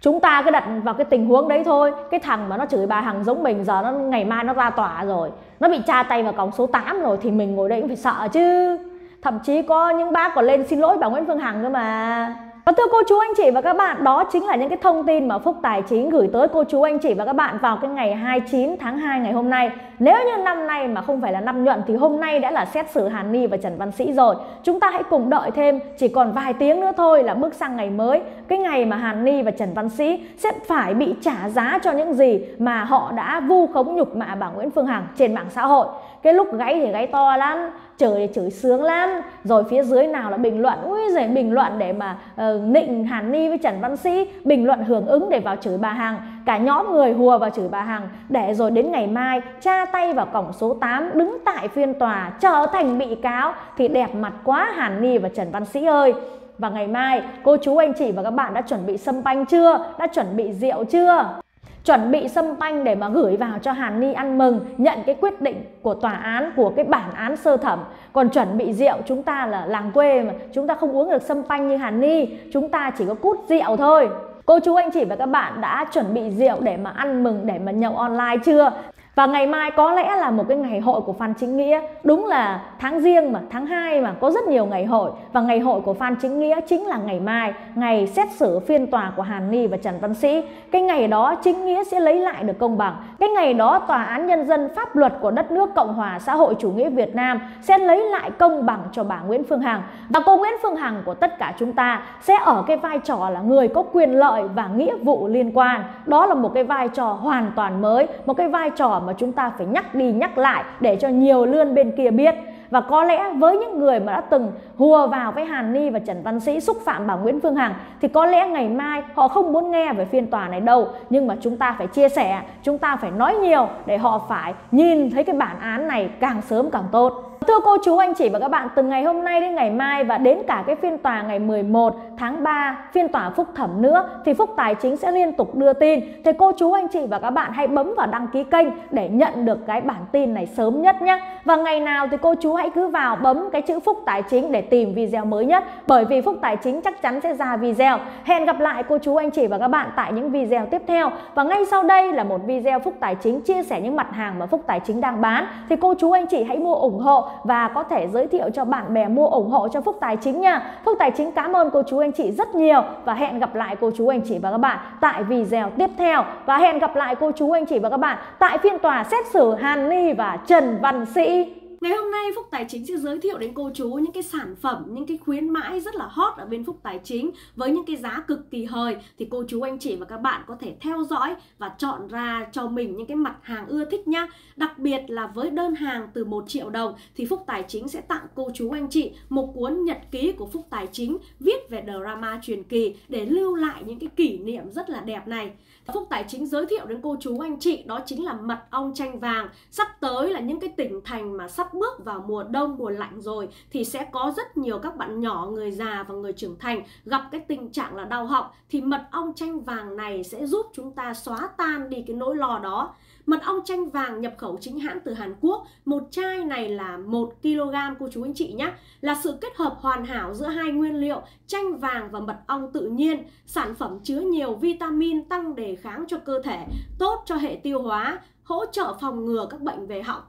Chúng ta cứ đặt vào cái tình huống đấy thôi. Cái thằng mà nó chửi bà hằng giống mình giờ nó ngày mai nó ra tòa rồi. Nó bị tra tay vào còng số 8 rồi thì mình ngồi đây cũng phải sợ chứ thậm chí có những bác còn lên xin lỗi bà nguyễn phương hằng cơ mà và thưa cô chú anh chị và các bạn, đó chính là những cái thông tin mà Phúc Tài Chính gửi tới cô chú anh chị và các bạn vào cái ngày 29 tháng 2 ngày hôm nay. Nếu như năm nay mà không phải là năm nhuận thì hôm nay đã là xét xử Hàn Ni và Trần Văn Sĩ rồi. Chúng ta hãy cùng đợi thêm, chỉ còn vài tiếng nữa thôi là bước sang ngày mới. Cái ngày mà Hàn Ni và Trần Văn Sĩ sẽ phải bị trả giá cho những gì mà họ đã vu khống nhục mạ bà Nguyễn Phương Hằng trên mạng xã hội cái lúc gáy thì gáy to lắm chửi thì chửi sướng lắm. Rồi phía dưới nào là bình luận ui giời bình luận để mà uh, nịnh Hàn Ni với Trần Văn Sĩ bình luận hưởng ứng để vào chửi bà Hằng. Cả nhóm người hùa vào chửi bà Hằng. Để rồi đến ngày mai tra tay vào cổng số 8 đứng tại phiên tòa trở thành bị cáo. Thì đẹp mặt quá Hàn Ni và Trần Văn Sĩ ơi. Và ngày mai cô chú anh chị và các bạn đã chuẩn bị sâm panh chưa? Đã chuẩn bị rượu chưa? Chuẩn bị sâm panh để mà gửi vào cho Hàn Ni ăn mừng, nhận cái quyết định của tòa án, của cái bản án sơ thẩm còn chuẩn bị rượu, chúng ta là làng quê mà, chúng ta không uống được sâm panh như Hàn Ni, chúng ta chỉ có cút rượu thôi Cô chú, anh chị và các bạn đã chuẩn bị rượu để mà ăn mừng, để mà nhậu online chưa? Và ngày mai có lẽ là một cái ngày hội của Phan Chính Nghĩa. Đúng là tháng riêng mà, tháng 2 mà có rất nhiều ngày hội. Và ngày hội của Phan Chính Nghĩa chính là ngày mai Ngày xét xử phiên tòa của Hàn Ni và Trần Văn Sĩ. Cái ngày đó Chính Nghĩa sẽ lấy lại được công bằng. Cái ngày đó Tòa án Nhân dân pháp luật của đất nước Cộng hòa xã hội chủ nghĩa Việt Nam Sẽ lấy lại công bằng cho bà Nguyễn Phương Hằng. Và cô Nguyễn Phương Hằng của tất cả chúng ta Sẽ ở cái vai trò là người có quyền lợi và nghĩa vụ liên quan. Đó là một cái vai trò hoàn toàn mới Một cái vai trò mà chúng ta phải nhắc đi nhắc lại để cho nhiều lươn bên kia biết. Và có lẽ với những người mà đã từng hùa vào với Hàn Ni và Trần Văn Sĩ, xúc phạm bà Nguyễn Phương Hằng, thì có lẽ ngày mai họ không muốn nghe về phiên tòa này đâu. Nhưng mà chúng ta phải chia sẻ, chúng ta phải nói nhiều để họ phải nhìn thấy cái bản án này càng sớm càng tốt. Thưa cô chú anh chị và các bạn, từ ngày hôm nay đến ngày mai và đến cả cái phiên tòa ngày 11 tháng 3, phiên tòa phúc thẩm nữa thì Phúc Tài Chính sẽ liên tục đưa tin. Thì cô chú anh chị và các bạn hãy bấm vào đăng ký kênh để nhận được cái bản tin này sớm nhất nhé. Và ngày nào thì cô chú hãy cứ vào bấm cái chữ Phúc Tài Chính để tìm video mới nhất bởi vì Phúc Tài Chính chắc chắn sẽ ra video. Hẹn gặp lại cô chú anh chị và các bạn tại những video tiếp theo. Và ngay sau đây là một video Phúc Tài Chính chia sẻ những mặt hàng mà Phúc Tài Chính đang bán thì cô chú anh chị hãy mua ủng hộ và có thể giới thiệu cho bạn bè mua ủng hộ cho Phúc Tài Chính nha. Phúc Tài Chính cảm ơn cô chú anh chị rất nhiều và hẹn gặp lại cô chú anh chị và các bạn tại video tiếp theo và hẹn gặp lại cô chú anh chị và các bạn tại phiên tòa xét xử Hàn Ni và Trần Văn Sĩ. Ngày hôm nay Phúc Tài Chính sẽ giới thiệu đến cô chú những cái sản phẩm, những cái khuyến mãi rất là hot ở bên Phúc Tài Chính với những cái giá cực kỳ hời thì cô chú anh chị và các bạn có thể theo dõi và chọn ra cho mình những cái mặt hàng ưa thích nhá. Đặc biệt là với đơn hàng từ 1 triệu đồng thì Phúc Tài Chính sẽ tặng cô chú anh chị một cuốn nhật ký của Phúc Tài Chính viết về drama truyền kỳ để lưu lại những cái kỷ niệm rất là đẹp này. Phúc Tài Chính giới thiệu đến cô chú anh chị đó chính là mật ong chanh vàng. Sắp tới là những cái tỉnh thành mà sắp bước vào mùa đông, mùa lạnh rồi thì sẽ có rất nhiều các bạn nhỏ, người già và người trưởng thành gặp cái tình trạng là đau họng thì mật ong chanh vàng này sẽ giúp chúng ta xóa tan đi cái nỗi lo đó. Mật ong chanh vàng nhập khẩu chính hãng từ Hàn Quốc, một chai này là 1 kg cô chú anh chị nhé, là sự kết hợp hoàn hảo giữa hai nguyên liệu chanh vàng và mật ong tự nhiên. Sản phẩm chứa nhiều vitamin tăng đề kháng cho cơ thể, tốt cho hệ tiêu hóa, hỗ trợ phòng ngừa các bệnh về họng.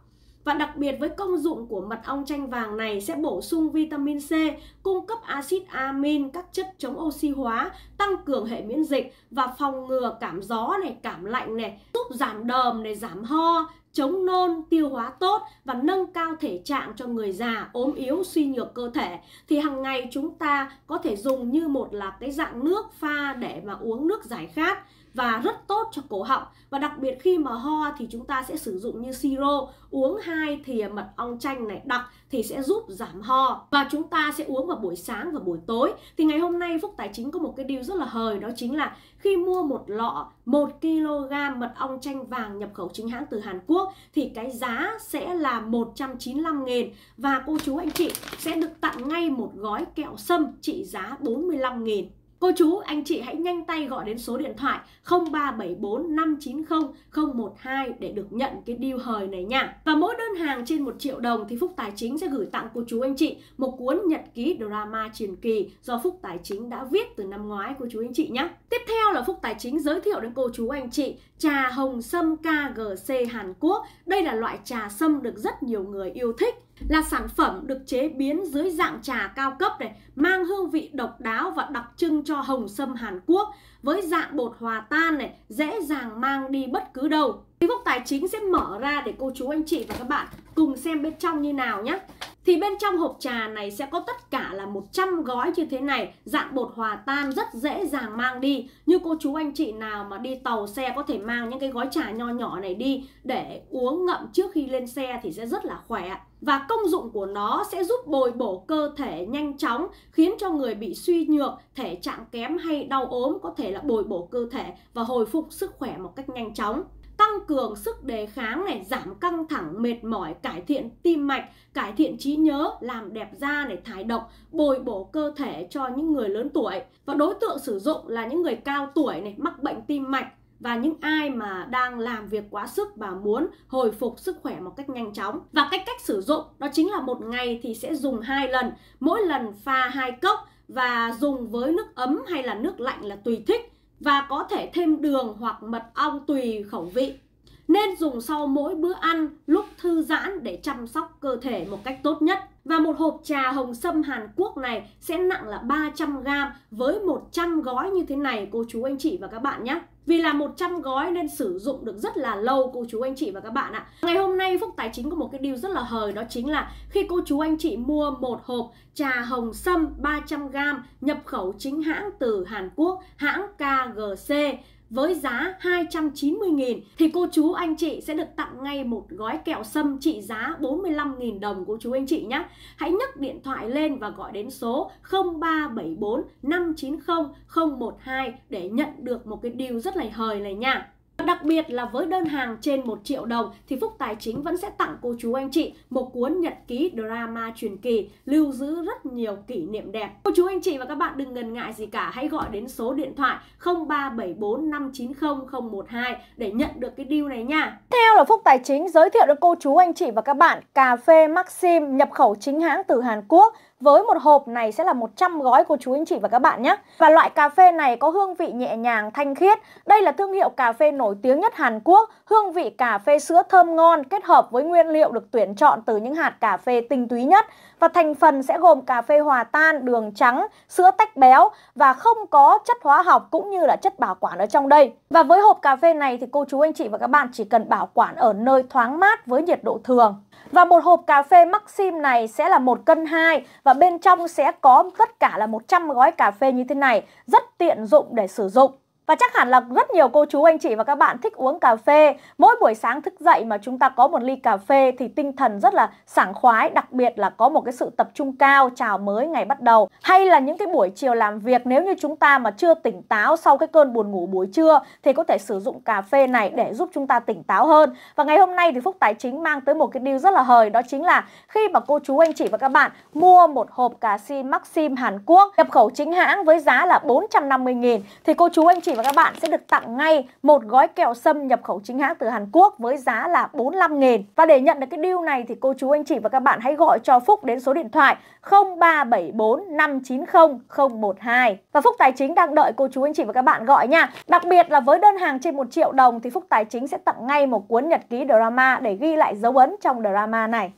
Và đặc biệt với công dụng của mật ong chanh vàng này sẽ bổ sung vitamin C, cung cấp axit amin, các chất chống oxy hóa, tăng cường hệ miễn dịch và phòng ngừa cảm gió này, cảm lạnh này, giúp giảm đờm này, giảm ho, chống nôn, tiêu hóa tốt và nâng cao thể trạng cho người già, ốm yếu, suy nhược cơ thể. Thì hàng ngày chúng ta có thể dùng như một là cái dạng nước pha để mà uống nước giải khát và rất tốt cho cổ họng. Và đặc biệt khi mà ho thì chúng ta sẽ sử dụng như siro, uống hai thìa mật ong chanh này đặc thì sẽ giúp giảm ho. Và chúng ta sẽ uống vào buổi sáng và buổi tối. Thì ngày hôm nay Phúc Tài Chính có một cái điều rất là hời, đó chính là khi mua một lọ 1 kg mật ong chanh vàng nhập khẩu chính hãng từ Hàn Quốc thì cái giá sẽ là 195 nghìn. Và cô chú anh chị sẽ được tặng ngay một gói kẹo sâm trị giá 45 nghìn. Cô chú, anh chị hãy nhanh tay gọi đến số điện thoại 0374 590 012 để được nhận cái deal hời này nha. Và mỗi đơn hàng trên 1 triệu đồng thì Phúc Tài Chính sẽ gửi tặng cô chú anh chị một cuốn nhật ký drama truyền kỳ do Phúc Tài Chính đã viết từ năm ngoái cô chú anh chị nhé. Tiếp theo là Phúc Tài Chính giới thiệu đến cô chú anh chị trà hồng sâm KGC Hàn Quốc. Đây là loại trà sâm được rất nhiều người yêu thích là sản phẩm được chế biến dưới dạng trà cao cấp này, mang hương vị độc đáo và đặc trưng cho hồng sâm Hàn Quốc với dạng bột hòa tan này, dễ dàng mang đi bất cứ đâu. Facebook Tài Chính sẽ mở ra để cô chú anh chị và các bạn cùng xem bên trong như nào nhé thì bên trong hộp trà này sẽ có tất cả là 100 gói như thế này. Dạng bột hòa tan rất dễ dàng mang đi. Như cô chú anh chị nào mà đi tàu xe có thể mang những cái gói trà nho nhỏ này đi để uống ngậm trước khi lên xe thì sẽ rất là khỏe. Và công dụng của nó sẽ giúp bồi bổ cơ thể nhanh chóng, khiến cho người bị suy nhược, thể trạng kém hay đau ốm có thể là bồi bổ cơ thể và hồi phục sức khỏe một cách nhanh chóng tăng cường sức đề kháng này, giảm căng thẳng, mệt mỏi, cải thiện tim mạch, cải thiện trí nhớ, làm đẹp da để thải độc, bồi bổ cơ thể cho những người lớn tuổi. Và đối tượng sử dụng là những người cao tuổi này, mắc bệnh tim mạch và những ai mà đang làm việc quá sức và muốn hồi phục sức khỏe một cách nhanh chóng. Và cách cách sử dụng đó chính là một ngày thì sẽ dùng hai lần, mỗi lần pha hai cốc và dùng với nước ấm hay là nước lạnh là tùy thích và có thể thêm đường hoặc mật ong tùy khẩu vị. Nên dùng sau mỗi bữa ăn, lúc thư giãn để chăm sóc cơ thể một cách tốt nhất. Và một hộp trà hồng sâm Hàn Quốc này sẽ nặng là 300g với 100 gói như thế này, cô chú anh chị và các bạn nhé. Vì là 100 gói nên sử dụng được rất là lâu cô chú anh chị và các bạn ạ. Ngày hôm nay Phúc Tài Chính có một cái điều rất là hời đó chính là khi cô chú anh chị mua một hộp trà hồng sâm 300g nhập khẩu chính hãng từ Hàn Quốc, hãng KGC với giá 290.000 thì cô chú anh chị sẽ được tặng ngay một gói kẹo sâm trị giá 45.000 đồng cô chú anh chị nhé. Hãy nhấc điện thoại lên và gọi đến số 0374 590 012 để nhận được một cái điều rất là hời này nha. Đặc biệt là với đơn hàng trên 1 triệu đồng thì Phúc Tài Chính vẫn sẽ tặng cô chú anh chị một cuốn nhật ký drama truyền kỳ lưu giữ rất nhiều kỷ niệm đẹp. Cô chú anh chị và các bạn đừng ngần ngại gì cả, hãy gọi đến số điện thoại 0374 590 012 để nhận được cái deal này nha. Theo là Phúc Tài Chính giới thiệu đến cô chú anh chị và các bạn cà phê Maxim nhập khẩu chính hãng từ Hàn Quốc với một hộp này sẽ là 100 gói cô chú anh chị và các bạn nhé. Và loại cà phê này có hương vị nhẹ nhàng, thanh khiết. Đây là thương hiệu cà phê nổi tiếng nhất Hàn Quốc. Hương vị cà phê sữa thơm ngon kết hợp với nguyên liệu được tuyển chọn từ những hạt cà phê tinh túy nhất. Và thành phần sẽ gồm cà phê hòa tan, đường trắng, sữa tách béo và không có chất hóa học cũng như là chất bảo quản ở trong đây. Và với hộp cà phê này thì cô chú anh chị và các bạn chỉ cần bảo quản ở nơi thoáng mát với nhiệt độ thường. Và một hộp cà phê Maxim này sẽ là một cân 2 và bên trong sẽ có tất cả là 100 gói cà phê như thế này, rất tiện dụng để sử dụng. Và chắc hẳn là rất nhiều cô chú anh chị và các bạn thích uống cà phê. Mỗi buổi sáng thức dậy mà chúng ta có một ly cà phê thì tinh thần rất là sảng khoái, đặc biệt là có một cái sự tập trung cao chào mới ngày bắt đầu. Hay là những cái buổi chiều làm việc nếu như chúng ta mà chưa tỉnh táo sau cái cơn buồn ngủ buổi trưa thì có thể sử dụng cà phê này để giúp chúng ta tỉnh táo hơn. Và ngày hôm nay thì Phúc Tài Chính mang tới một cái điều rất là hời đó chính là khi mà cô chú anh chị và các bạn mua một hộp cà si Maxim Hàn Quốc nhập khẩu chính hãng với giá là 450.000 thì cô chú anh chị và các bạn sẽ được tặng ngay một gói kẹo sâm nhập khẩu chính hãng từ Hàn Quốc với giá là 45 000 Và để nhận được cái deal này thì cô chú anh chị và các bạn hãy gọi cho Phúc đến số điện thoại 0374 590 012. Và Phúc Tài Chính đang đợi cô chú anh chị và các bạn gọi nha. Đặc biệt là với đơn hàng trên 1 triệu đồng thì Phúc Tài Chính sẽ tặng ngay một cuốn nhật ký drama để ghi lại dấu ấn trong drama này.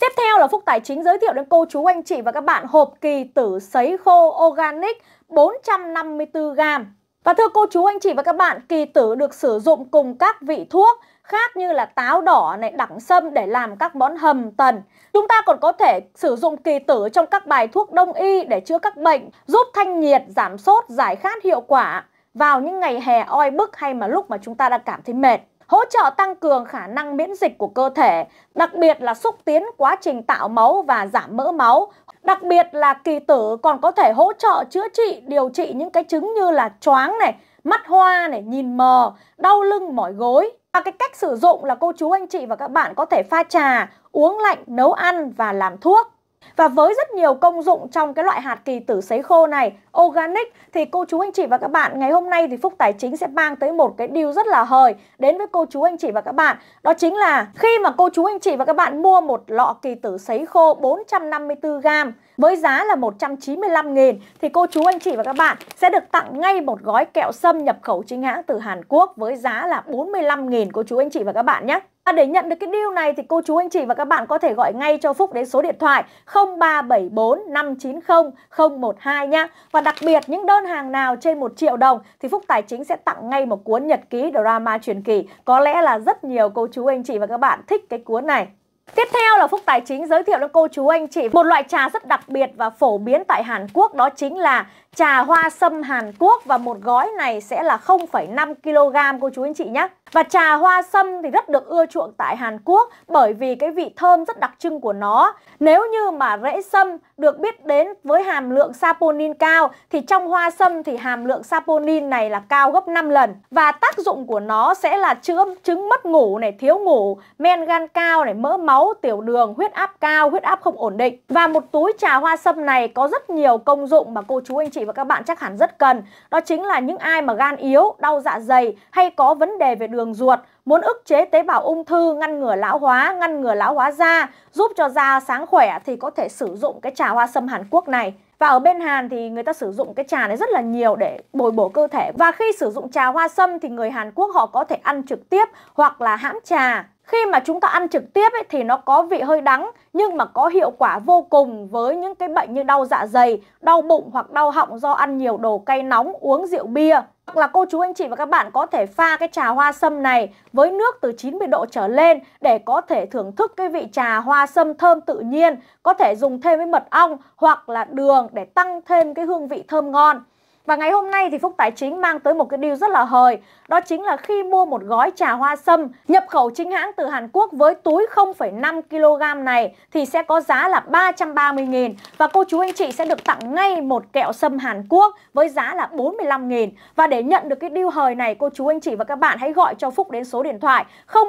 Tiếp theo là Phúc Tài Chính giới thiệu đến cô chú anh chị và các bạn hộp kỳ tử sấy khô organic 454g. Và thưa cô chú anh chị và các bạn, kỳ tử được sử dụng cùng các vị thuốc khác như là táo đỏ này, đẳng sâm để làm các món hầm tần. Chúng ta còn có thể sử dụng kỳ tử trong các bài thuốc đông y để chữa các bệnh, giúp thanh nhiệt, giảm sốt, giải khát hiệu quả vào những ngày hè oi bức hay mà lúc mà chúng ta đang cảm thấy mệt hỗ trợ tăng cường khả năng miễn dịch của cơ thể, đặc biệt là xúc tiến quá trình tạo máu và giảm mỡ máu. Đặc biệt là kỳ tử còn có thể hỗ trợ chữa trị, điều trị những cái chứng như là choáng này, mắt hoa này, nhìn mờ, đau lưng, mỏi gối. Và cái cách sử dụng là cô chú anh chị và các bạn có thể pha trà, uống lạnh, nấu ăn và làm thuốc. Và với rất nhiều công dụng trong cái loại hạt kỳ tử sấy khô này, organic thì cô chú anh chị và các bạn ngày hôm nay thì Phúc Tài Chính sẽ mang tới một cái điều rất là hời đến với cô chú anh chị và các bạn. Đó chính là khi mà cô chú anh chị và các bạn mua một lọ kỳ tử sấy khô 454g với giá là 195 000 thì cô chú anh chị và các bạn sẽ được tặng ngay một gói kẹo sâm nhập khẩu chính hãng từ Hàn Quốc với giá là 45 000 cô chú anh chị và các bạn nhé. À, để nhận được cái deal này thì cô chú anh chị và các bạn có thể gọi ngay cho Phúc đến số điện thoại 0374 590 012 nha. Và đặc biệt những đơn hàng nào trên 1 triệu đồng thì Phúc Tài Chính sẽ tặng ngay một cuốn nhật ký drama truyền kỳ. Có lẽ là rất nhiều cô chú anh chị và các bạn thích cái cuốn này. Tiếp theo là Phúc Tài Chính giới thiệu cho cô chú anh chị một loại trà rất đặc biệt và phổ biến tại Hàn Quốc đó chính là trà hoa sâm Hàn Quốc và một gói này sẽ là 0,5 kg cô chú anh chị nhé. Và trà hoa sâm thì rất được ưa chuộng tại Hàn Quốc bởi vì cái vị thơm rất đặc trưng của nó. Nếu như mà rễ sâm được biết đến với hàm lượng saponin cao thì trong hoa sâm thì hàm lượng saponin này là cao gấp 5 lần. Và tác dụng của nó sẽ là chữa chứng mất ngủ này, thiếu ngủ, men gan cao này, mỡ máu, tiểu đường, huyết áp cao, huyết áp không ổn định. Và một túi trà hoa sâm này có rất nhiều công dụng mà cô chú anh chị và các bạn chắc hẳn rất cần. Đó chính là những ai mà gan yếu, đau dạ dày hay có vấn đề về đường ruột, muốn ức chế tế bào ung thư, ngăn ngừa lão hóa, ngăn ngừa lão hóa da, giúp cho da sáng khỏe thì có thể sử dụng cái trà hoa sâm Hàn Quốc này. Và ở bên Hàn thì người ta sử dụng cái trà này rất là nhiều để bồi bổ cơ thể. Và khi sử dụng trà hoa sâm thì người Hàn Quốc họ có thể ăn trực tiếp hoặc là hãm trà khi mà chúng ta ăn trực tiếp ấy, thì nó có vị hơi đắng nhưng mà có hiệu quả vô cùng với những cái bệnh như đau dạ dày, đau bụng hoặc đau họng do ăn nhiều đồ cay nóng, uống rượu bia. Hoặc là cô chú anh chị và các bạn có thể pha cái trà hoa sâm này với nước từ 90 độ trở lên để có thể thưởng thức cái vị trà hoa sâm thơm tự nhiên, có thể dùng thêm với mật ong hoặc là đường để tăng thêm cái hương vị thơm ngon. Và ngày hôm nay thì Phúc Tài Chính mang tới một cái điều rất là hời. Đó chính là khi mua một gói trà hoa sâm nhập khẩu chính hãng từ Hàn Quốc với túi 0,5 kg này thì sẽ có giá là 330 000 Và cô chú anh chị sẽ được tặng ngay một kẹo sâm Hàn Quốc với giá là 45 000 Và để nhận được cái điều hời này cô chú anh chị và các bạn hãy gọi cho Phúc đến số điện thoại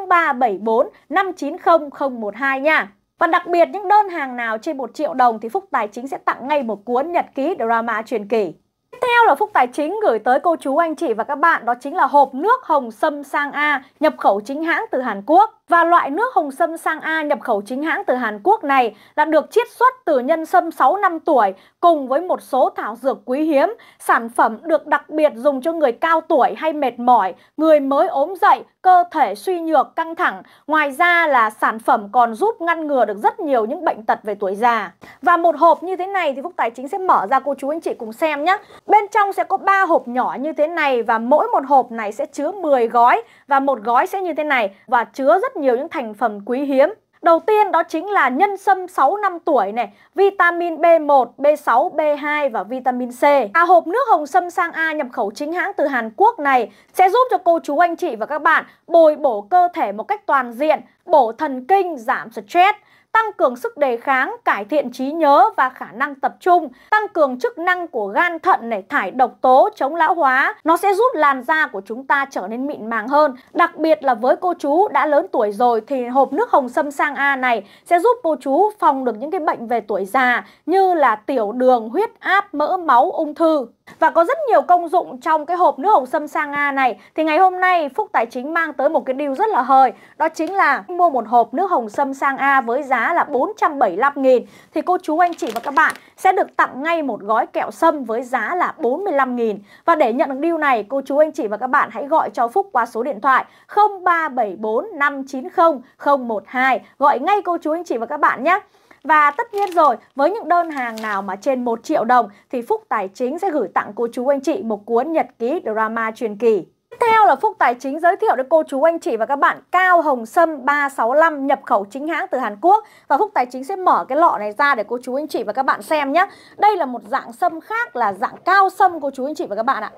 0374 590 012 nha. Và đặc biệt những đơn hàng nào trên 1 triệu đồng thì Phúc Tài Chính sẽ tặng ngay một cuốn nhật ký drama truyền kỳ theo là Phúc Tài Chính gửi tới cô chú anh chị và các bạn, đó chính là hộp nước hồng sâm sang A nhập khẩu chính hãng từ Hàn Quốc. Và loại nước hồng sâm sang A nhập khẩu chính hãng từ Hàn Quốc này là được chiết xuất từ nhân sâm 6 năm tuổi cùng với một số thảo dược quý hiếm. Sản phẩm được đặc biệt dùng cho người cao tuổi hay mệt mỏi, người mới ốm dậy, cơ thể suy nhược, căng thẳng. Ngoài ra là sản phẩm còn giúp ngăn ngừa được rất nhiều những bệnh tật về tuổi già. Và một hộp như thế này thì Phúc Tài Chính sẽ mở ra cô chú anh chị cùng xem nhé. Bên trong sẽ có 3 hộp nhỏ như thế này và mỗi một hộp này sẽ chứa 10 gói và một gói sẽ như thế này và chứa rất nhiều những thành phần quý hiếm. Đầu tiên đó chính là nhân sâm 6 năm tuổi này, vitamin B1, B6, B2 và vitamin C. À, hộp nước hồng sâm sang A nhập khẩu chính hãng từ Hàn Quốc này sẽ giúp cho cô chú anh chị và các bạn bồi bổ cơ thể một cách toàn diện, bổ thần kinh, giảm stress, tăng cường sức đề kháng, cải thiện trí nhớ và khả năng tập trung, tăng cường chức năng của gan thận để thải độc tố, chống lão hóa. Nó sẽ giúp làn da của chúng ta trở nên mịn màng hơn. Đặc biệt là với cô chú đã lớn tuổi rồi thì hộp nước hồng sâm sang A này sẽ giúp cô chú phòng được những cái bệnh về tuổi già như là tiểu đường, huyết áp, mỡ máu, ung thư. Và có rất nhiều công dụng trong cái hộp nước hồng sâm sang Nga này. Thì ngày hôm nay, Phúc Tài Chính mang tới một cái điều rất là hời. Đó chính là mua một hộp nước hồng sâm sang A với giá là 475 nghìn. Thì cô chú, anh chị và các bạn sẽ được tặng ngay một gói kẹo sâm với giá là 45 nghìn. Và để nhận được điều này, cô chú, anh chị và các bạn hãy gọi cho Phúc qua số điện thoại 0374 590 012 Gọi ngay cô chú, anh chị và các bạn nhé và tất nhiên rồi, với những đơn hàng nào mà trên 1 triệu đồng thì Phúc Tài Chính sẽ gửi tặng cô chú anh chị một cuốn nhật ký drama truyền kỳ. Tiếp theo là Phúc Tài Chính giới thiệu đến cô chú anh chị và các bạn Cao Hồng Sâm 365 nhập khẩu chính hãng từ Hàn Quốc. Và Phúc Tài Chính sẽ mở cái lọ này ra để cô chú anh chị và các bạn xem nhé. Đây là một dạng sâm khác là dạng cao sâm cô chú anh chị và các bạn ạ.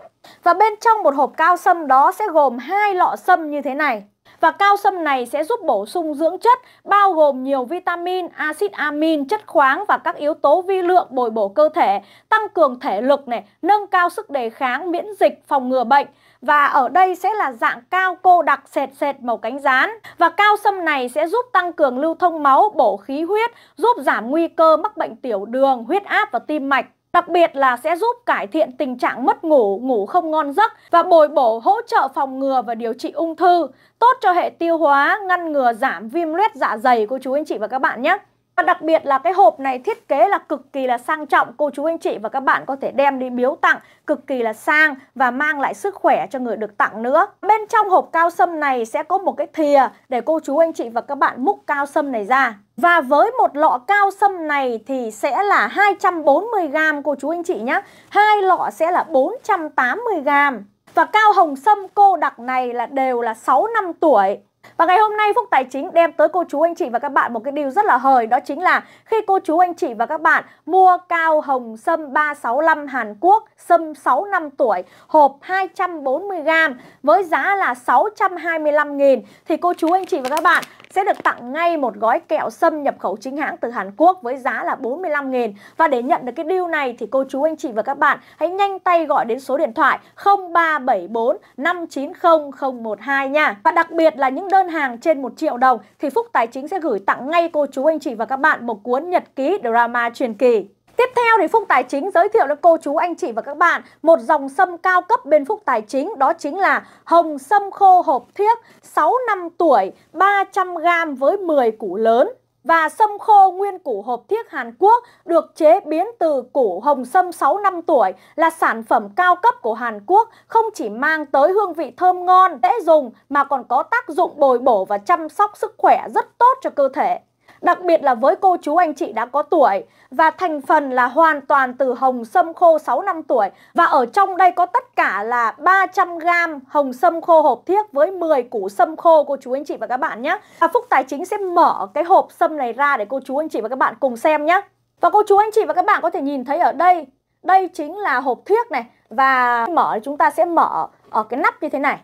Và bên trong một hộp cao sâm đó sẽ gồm hai lọ sâm như thế này và cao sâm này sẽ giúp bổ sung dưỡng chất bao gồm nhiều vitamin, axit amin, chất khoáng và các yếu tố vi lượng bồi bổ cơ thể, tăng cường thể lực này, nâng cao sức đề kháng, miễn dịch, phòng ngừa bệnh. Và ở đây sẽ là dạng cao cô đặc sệt sệt màu cánh rán. Và cao sâm này sẽ giúp tăng cường lưu thông máu, bổ khí huyết, giúp giảm nguy cơ mắc bệnh tiểu đường, huyết áp và tim mạch. Đặc biệt là sẽ giúp cải thiện tình trạng mất ngủ, ngủ không ngon giấc và bồi bổ hỗ trợ phòng ngừa và điều trị ung thư, tốt cho hệ tiêu hóa, ngăn ngừa giảm viêm loét dạ dày cô chú anh chị và các bạn nhé. Và đặc biệt là cái hộp này thiết kế là cực kỳ là sang trọng. Cô chú anh chị và các bạn có thể đem đi biếu tặng Cực kỳ là sang và mang lại sức khỏe cho người được tặng nữa. Bên trong hộp cao sâm này sẽ có một cái thìa Để cô chú anh chị và các bạn múc cao sâm này ra. Và với một lọ cao sâm này thì sẽ là 240g cô chú anh chị nhé Hai lọ sẽ là 480g Và cao hồng sâm cô đặc này là đều là 6 năm tuổi. Và ngày hôm nay, Phúc Tài Chính đem tới cô chú anh chị và các bạn một cái điều rất là hời, Đó chính là khi cô chú anh chị và các bạn mua cao hồng sâm 365 Hàn Quốc, Sâm 6 năm tuổi, hộp 240g với giá là 625 nghìn, Thì cô chú anh chị và các bạn sẽ được tặng ngay một gói kẹo sâm nhập khẩu chính hãng từ Hàn Quốc với giá là 45 nghìn. Và để nhận được cái deal này thì cô chú anh chị và các bạn hãy nhanh tay gọi đến số điện thoại 0374 590 012 nha. Và đặc biệt là những đơn hàng trên 1 triệu đồng thì Phúc Tài Chính sẽ gửi tặng ngay cô chú anh chị và các bạn một cuốn nhật ký drama truyền kỳ. Tiếp theo thì Phúc Tài Chính giới thiệu đến cô chú anh chị và các bạn một dòng sâm cao cấp bên Phúc Tài Chính đó chính là hồng sâm khô hộp thiếc 6 năm tuổi 300g với 10 củ lớn và sâm khô nguyên củ hộp thiếc Hàn Quốc được chế biến từ củ hồng sâm 6 năm tuổi là sản phẩm cao cấp của Hàn Quốc không chỉ mang tới hương vị thơm ngon, dễ dùng mà còn có tác dụng bồi bổ và chăm sóc sức khỏe rất tốt cho cơ thể. Đặc biệt là với cô chú anh chị đã có tuổi và thành phần là hoàn toàn từ hồng sâm khô 6 năm tuổi và ở trong đây có tất cả là 300g hồng sâm khô hộp thiếc với 10 củ sâm khô cô chú anh chị và các bạn nhé. Và Phúc Tài Chính sẽ mở cái hộp sâm này ra để cô chú anh chị và các bạn cùng xem nhé. Và cô chú anh chị và các bạn có thể nhìn thấy ở đây, đây chính là hộp thiếc này và mở chúng ta sẽ mở ở cái nắp như thế này.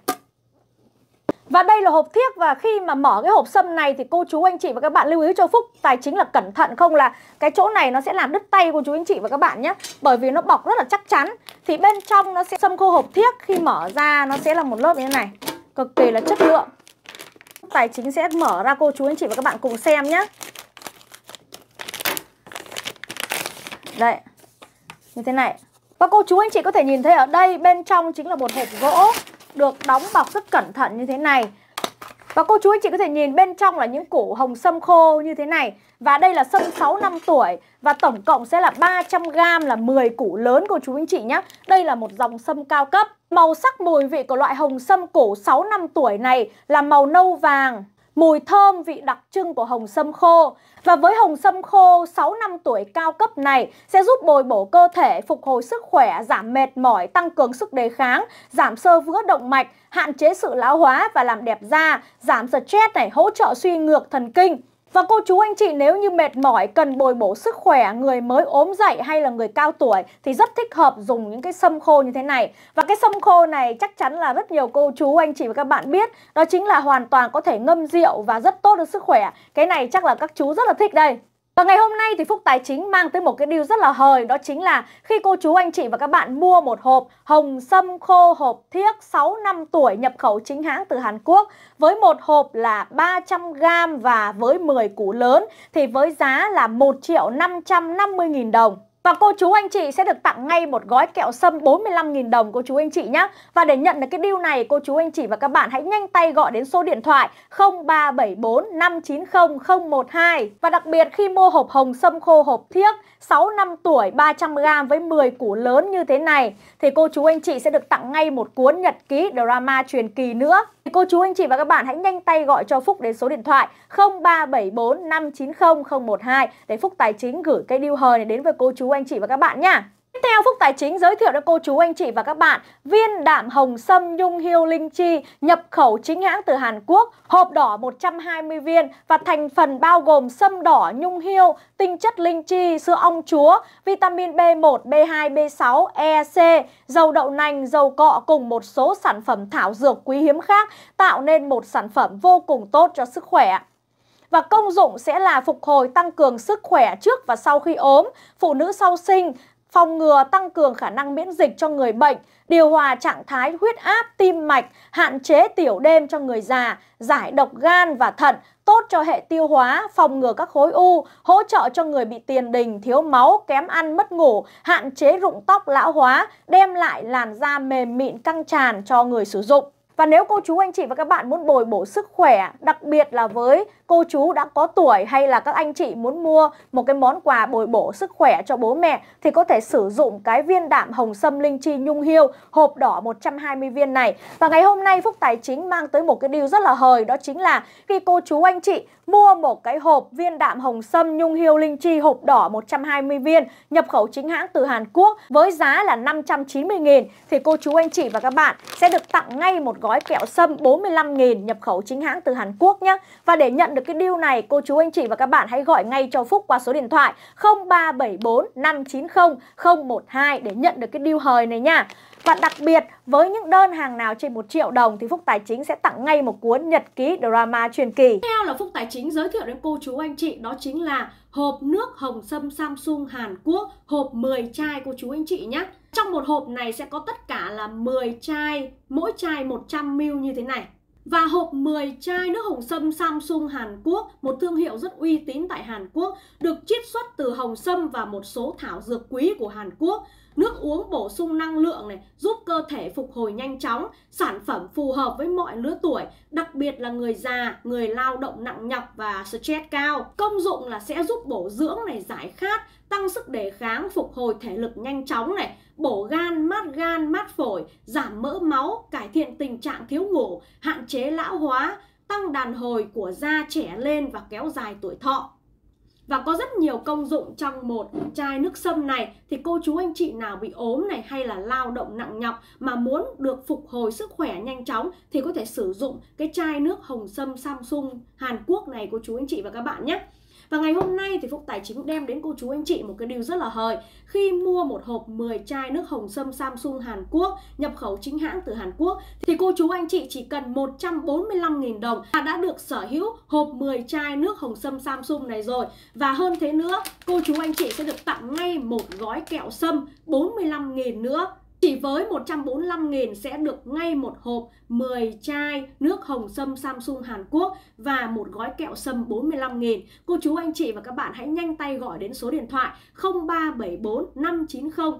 Và đây là hộp thiếc và khi mà mở cái hộp sâm này thì cô chú anh chị và các bạn lưu ý cho Phúc, tài chính là cẩn thận không là cái chỗ này nó sẽ làm đứt tay cô chú anh chị và các bạn nhé. Bởi vì nó bọc rất là chắc chắn. Thì bên trong nó sẽ, sâm khô hộp thiếc khi mở ra nó sẽ là một lớp như thế này. Cực kỳ là chất lượng. Tài chính sẽ mở ra cô chú anh chị và các bạn cùng xem nhé. Đây. Như thế này. Và cô chú anh chị có thể nhìn thấy ở đây, bên trong chính là một hộp gỗ được đóng bọc rất cẩn thận như thế này. Và cô chú anh chị có thể nhìn bên trong là những củ hồng sâm khô như thế này. Và đây là sâm 6 năm tuổi Và tổng cộng sẽ là 300g là 10 củ lớn, cô chú anh chị nhé. Đây là một dòng sâm cao cấp. Màu sắc mùi vị của loại hồng sâm củ 6 năm tuổi này là màu nâu vàng. Mùi thơm vị đặc trưng của hồng sâm khô. Và với hồng sâm khô 6 năm tuổi cao cấp này Sẽ giúp bồi bổ cơ thể, phục hồi sức khỏe, giảm mệt mỏi, tăng cường sức đề kháng Giảm sơ vữa động mạch, hạn chế sự lão hóa và làm đẹp da Giảm stress này, hỗ trợ suy ngược thần kinh và cô chú anh chị nếu như mệt mỏi cần bồi bổ sức khỏe, người mới ốm dậy hay là người cao tuổi thì rất thích hợp dùng những cái sâm khô như thế này. Và cái sâm khô này chắc chắn là rất nhiều cô chú anh chị và các bạn biết, đó chính là hoàn toàn có thể ngâm rượu và rất tốt cho sức khỏe. Cái này chắc là các chú rất là thích đây. Và ngày hôm nay thì Phúc Tài Chính mang tới một cái điều rất là hời, Đó chính là khi cô chú anh chị và các bạn mua một hộp hồng sâm khô hộp thiếc 6 năm tuổi nhập khẩu chính hãng từ Hàn Quốc Với một hộp là 300g và với 10 củ lớn Thì với giá là 1 triệu 550 nghìn đồng và cô chú anh chị sẽ được tặng ngay một gói kẹo sâm 45.000 đồng, cô chú anh chị nhé. Và để nhận được cái deal này, cô chú anh chị và các bạn hãy nhanh tay gọi đến số điện thoại 0374 590 012. Và đặc biệt khi mua hộp hồng sâm khô hộp thiếc 6 năm tuổi 300g với 10 củ lớn như thế này, thì cô chú anh chị sẽ được tặng ngay một cuốn nhật ký drama truyền kỳ nữa. Cô chú, anh chị và các bạn hãy nhanh tay gọi cho Phúc đến số điện thoại 0374 590 012 để Phúc Tài Chính gửi cây điêu hời này đến với cô chú, anh chị và các bạn nha. Tiếp theo Phúc Tài Chính giới thiệu cho cô chú anh chị và các bạn viên đạm hồng sâm nhung hiêu linh chi nhập khẩu chính hãng từ Hàn Quốc, hộp đỏ 120 viên và thành phần bao gồm sâm đỏ nhung hiêu, tinh chất linh chi, sữa ong chúa, vitamin B1, B2, B6, EC, dầu đậu nành, dầu cọ cùng một số sản phẩm thảo dược quý hiếm khác tạo nên một sản phẩm vô cùng tốt cho sức khỏe. Và công dụng sẽ là phục hồi tăng cường sức khỏe trước và sau khi ốm, phụ nữ sau sinh, phòng ngừa tăng cường khả năng miễn dịch cho người bệnh, điều hòa trạng thái huyết áp, tim mạch, hạn chế tiểu đêm cho người già, giải độc gan và thận, tốt cho hệ tiêu hóa, phòng ngừa các khối u, hỗ trợ cho người bị tiền đình, thiếu máu, kém ăn, mất ngủ, hạn chế rụng tóc lão hóa, đem lại làn da mềm mịn căng tràn cho người sử dụng. Và nếu cô chú anh chị và các bạn muốn bồi bổ sức khỏe, đặc biệt là với cô chú đã có tuổi hay là các anh chị muốn mua một cái món quà bồi bổ sức khỏe cho bố mẹ thì có thể sử dụng cái viên đạm hồng sâm linh chi nhung hiêu, hộp đỏ 120 viên này. Và ngày hôm nay Phúc Tài Chính mang tới một cái điều rất là hời, đó chính là khi cô chú anh chị mua một cái hộp viên đạm hồng sâm nhung hiêu linh chi hộp đỏ 120 viên nhập khẩu chính hãng từ Hàn Quốc với giá là 590 nghìn thì cô chú anh chị và các bạn sẽ được tặng ngay một gói kẹo sâm 45.000 nhập khẩu chính hãng từ Hàn Quốc nhé. Và để nhận được cái deal này, cô chú anh chị và các bạn hãy gọi ngay cho Phúc qua số điện thoại 0374 590 012 để nhận được cái deal hời này nha. Và đặc biệt với những đơn hàng nào trên 1 triệu đồng thì Phúc Tài Chính sẽ tặng ngay một cuốn nhật ký drama truyền kỳ. Theo là Phúc Tài Chính giới thiệu đến cô chú anh chị đó chính là hộp nước hồng sâm Samsung Hàn Quốc, hộp 10 chai cô chú anh chị nhé. Trong một hộp này sẽ có tất cả là 10 chai, mỗi chai 100ml như thế này. Và hộp 10 chai nước hồng sâm Samsung Hàn Quốc, một thương hiệu rất uy tín tại Hàn Quốc, được chiết xuất từ hồng sâm và một số thảo dược quý của Hàn Quốc. Nước uống bổ sung năng lượng này, giúp cơ thể phục hồi nhanh chóng, sản phẩm phù hợp với mọi lứa tuổi, đặc biệt là người già, người lao động nặng nhọc và stress cao. Công dụng là sẽ giúp bổ dưỡng này, giải khát, tăng sức đề kháng, phục hồi thể lực nhanh chóng này, bổ gan, mát gan, mát phổi, giảm mỡ máu, cải thiện tình trạng thiếu ngủ, hạn chế lão hóa, tăng đàn hồi của da trẻ lên và kéo dài tuổi thọ. Và có rất nhiều công dụng trong một chai nước sâm này thì cô chú anh chị nào bị ốm này hay là lao động nặng nhọc mà muốn được phục hồi sức khỏe nhanh chóng thì có thể sử dụng cái chai nước hồng sâm Samsung Hàn Quốc này cô chú anh chị và các bạn nhé. Và ngày hôm nay thì Phúc Tài Chính đem đến cô chú anh chị một cái điều rất là hời. Khi mua một hộp 10 chai nước hồng sâm Samsung Hàn Quốc nhập khẩu chính hãng từ Hàn Quốc thì cô chú anh chị chỉ cần 145.000 đồng là đã được sở hữu hộp 10 chai nước hồng sâm Samsung này rồi. Và hơn thế nữa, cô chú anh chị sẽ được tặng ngay một gói kẹo sâm 45.000 nữa chỉ với 145.000 sẽ được ngay một hộp 10 chai nước hồng sâm Samsung Hàn Quốc và một gói kẹo sâm 45.000. Cô chú, anh chị và các bạn hãy nhanh tay gọi đến số điện thoại 0374 590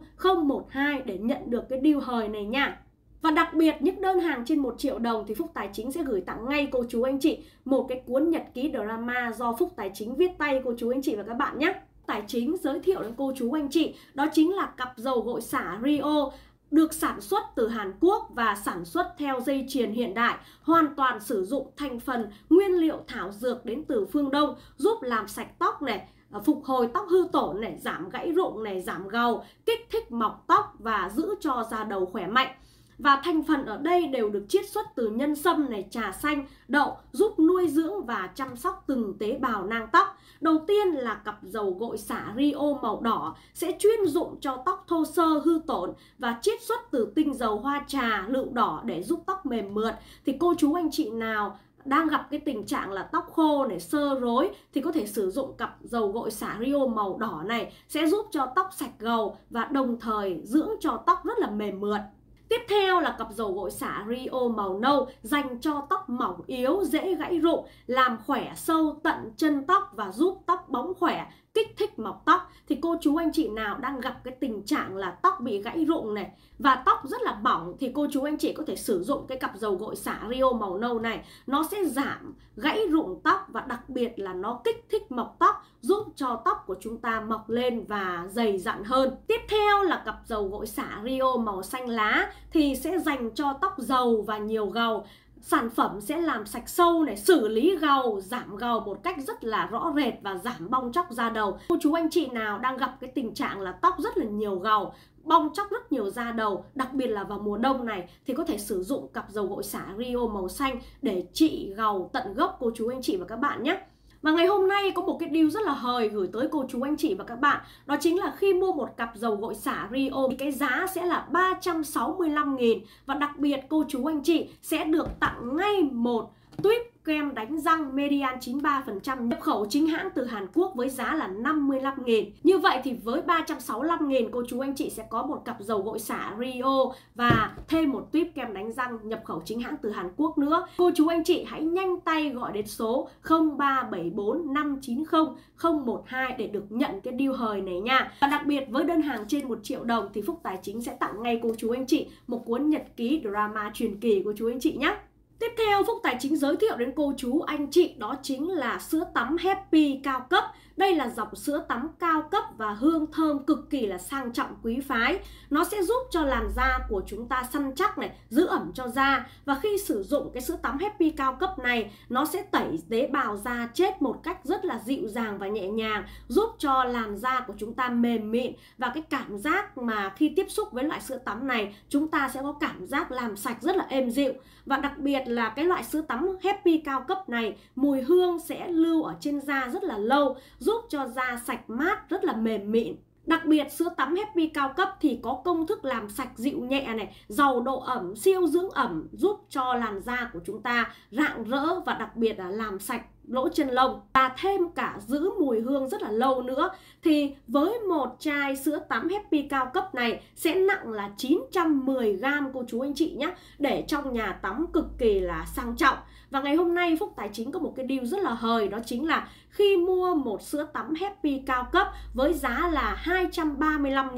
012 để nhận được cái deal hời này nha. Và đặc biệt, những đơn hàng trên 1 triệu đồng thì Phúc Tài Chính sẽ gửi tặng ngay, cô chú, anh chị một cái cuốn nhật ký drama do Phúc Tài Chính viết tay, cô chú, anh chị và các bạn nhé. Tài Chính giới thiệu đến cô chú, anh chị, đó chính là cặp dầu gội xả Rio được sản xuất từ Hàn Quốc và sản xuất theo dây chuyền hiện đại, hoàn toàn sử dụng thành phần nguyên liệu thảo dược đến từ phương Đông, giúp làm sạch tóc này, ờ, phục hồi tóc hư tổn này, giảm gãy rụng này, giảm gầu, kích thích mọc tóc và giữ cho da đầu khỏe mạnh. Và thành phần ở đây đều được chiết xuất từ nhân sâm này, trà xanh, đậu giúp nuôi dưỡng và chăm sóc từng tế bào nang tóc. Đầu tiên là cặp dầu gội xả Rio màu đỏ sẽ chuyên dụng cho tóc thô sơ hư tổn và chiết xuất từ tinh dầu hoa trà lựu đỏ để giúp tóc mềm mượt. Thì cô chú anh chị nào đang gặp cái tình trạng là tóc khô này sơ rối thì có thể sử dụng cặp dầu gội xả Rio màu đỏ này sẽ giúp cho tóc sạch gầu và đồng thời dưỡng cho tóc rất là mềm mượt. Tiếp theo là cặp dầu gội xả Rio màu nâu dành cho tóc mỏng yếu, dễ gãy rụng, làm khỏe sâu tận chân tóc và giúp tóc bóng khỏe, kích thích mọc tóc. Thì cô chú anh chị nào đang gặp cái tình trạng là tóc bị gãy rụng này và tóc rất là bỏng thì cô chú anh chị có thể sử dụng cái cặp dầu gội xả Rio màu nâu này. Nó sẽ giảm gãy rụng tóc và đặc biệt là nó kích thích mọc tóc, giúp cho tóc của chúng ta mọc lên và dày dặn hơn. Tiếp theo là cặp dầu gội xả Rio màu xanh lá thì sẽ dành cho tóc dầu và nhiều gầu sản phẩm sẽ làm sạch sâu này, xử lý gầu, giảm gầu một cách rất là rõ rệt và giảm bong chóc da đầu. Cô chú anh chị nào đang gặp cái tình trạng là tóc rất là nhiều gầu, bong chóc rất nhiều da đầu, đặc biệt là vào mùa đông này, thì có thể sử dụng cặp dầu gội xả Rio màu xanh để trị gầu tận gốc, cô chú anh chị và các bạn nhé và ngày hôm nay có một cái deal rất là hời gửi tới cô chú anh chị và các bạn. Đó chính là khi mua một cặp dầu gội xả Rio, thì cái giá sẽ là 365.000 Và đặc biệt cô chú anh chị sẽ được tặng ngay một tuyếp kem đánh răng, Median 93% nhập khẩu chính hãng từ Hàn Quốc với giá là 55 000 Như vậy thì với 365 000 cô chú anh chị sẽ có một cặp dầu gội xả Rio và thêm một tuyếp kem đánh răng nhập khẩu chính hãng từ Hàn Quốc nữa. Cô chú anh chị hãy nhanh tay gọi đến số 0374 590 012 để được nhận cái deal hời này nha. Và đặc biệt với đơn hàng trên 1 triệu đồng thì Phúc Tài Chính sẽ tặng ngay cô chú anh chị một cuốn nhật ký drama truyền kỳ của chú anh chị nhé. Tiếp theo, Phúc Tài Chính giới thiệu đến cô chú anh chị, đó chính là sữa tắm Happy cao cấp. Đây là dòng sữa tắm cao cấp và hương thơm cực kỳ là sang trọng quý phái. Nó sẽ giúp cho làn da của chúng ta săn chắc này, giữ ẩm cho da. Và khi sử dụng cái sữa tắm Happy cao cấp này, nó sẽ tẩy tế bào da chết một cách rất là dịu dàng và nhẹ nhàng, giúp cho làn da của chúng ta mềm mịn. Và cái cảm giác mà khi tiếp xúc với loại sữa tắm này, chúng ta sẽ có cảm giác làm sạch rất là êm dịu. Và đặc biệt là cái loại sữa tắm Happy cao cấp này mùi hương sẽ lưu ở trên da rất là lâu giúp giúp cho da sạch mát rất là mềm mịn. Đặc biệt sữa tắm Happy cao cấp thì có công thức làm sạch dịu nhẹ này, giàu độ ẩm, siêu dưỡng ẩm giúp cho làn da của chúng ta rạng rỡ và đặc biệt là làm sạch lỗ chân lông. Và thêm cả giữ mùi hương rất là lâu nữa thì với một chai sữa tắm Happy cao cấp này sẽ nặng là 910 g cô chú anh chị nhé để trong nhà tắm cực kỳ là sang trọng và ngày hôm nay, Phúc Tài Chính có một cái deal rất là hời, đó chính là khi mua một sữa tắm Happy cao cấp với giá là 235 000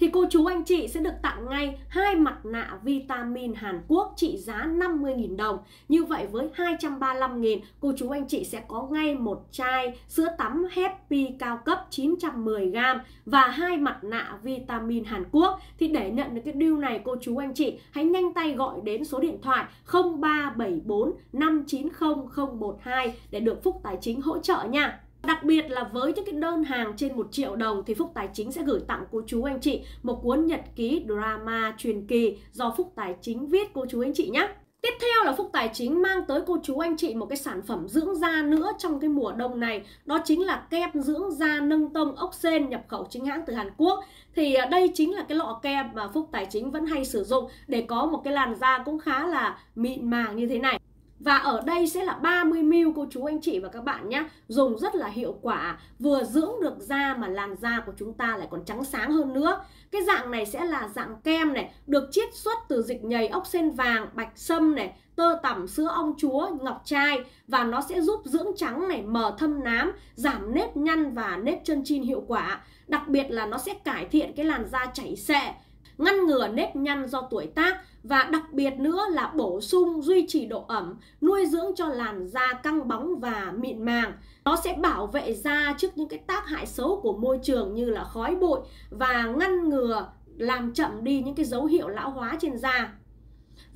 thì cô chú anh chị sẽ được tặng ngay hai mặt nạ vitamin Hàn Quốc trị giá 50.000 đồng. Như vậy với 235.000 cô chú anh chị sẽ có ngay một chai sữa tắm Happy cao cấp 910g và hai mặt nạ vitamin Hàn Quốc. Thì để nhận được cái deal này, cô chú anh chị, hãy nhanh tay gọi đến số điện thoại 0374 590 012 để được Phúc Tài Chính hỗ trợ nha. Đặc biệt là với những cái đơn hàng trên 1 triệu đồng thì Phúc Tài Chính sẽ gửi tặng cô chú anh chị một cuốn nhật ký drama truyền kỳ do Phúc Tài Chính viết, cô chú anh chị nhé. Tiếp theo là Phúc Tài Chính mang tới cô chú anh chị một cái sản phẩm dưỡng da nữa trong cái mùa đông này. Đó chính là kem dưỡng da nâng tông ốc sen nhập khẩu chính hãng từ Hàn Quốc. Thì à, đây chính là cái lọ kem mà Phúc Tài Chính vẫn hay sử dụng để có một cái làn da cũng khá là mịn màng như thế này và ở đây sẽ là 30ml cô chú anh chị và các bạn nhé. Dùng rất là hiệu quả. Vừa dưỡng được da mà làn da của chúng ta lại còn trắng sáng hơn nữa. Cái dạng này sẽ là dạng kem này Được chiết xuất từ dịch nhầy ốc sen vàng, bạch sâm này Tơ tằm, sữa ong chúa, ngọc trai. Và nó sẽ giúp dưỡng trắng này, mờ thâm nám Giảm nếp nhăn và nếp chân chin hiệu quả. Đặc biệt là nó sẽ cải thiện cái làn da chảy xệ ngăn ngừa nếp nhăn do tuổi tác và đặc biệt nữa là bổ sung duy trì độ ẩm, nuôi dưỡng cho làn da căng bóng và mịn màng. Nó sẽ bảo vệ da trước những cái tác hại xấu của môi trường như là khói bụi và ngăn ngừa làm chậm đi những cái dấu hiệu lão hóa trên da.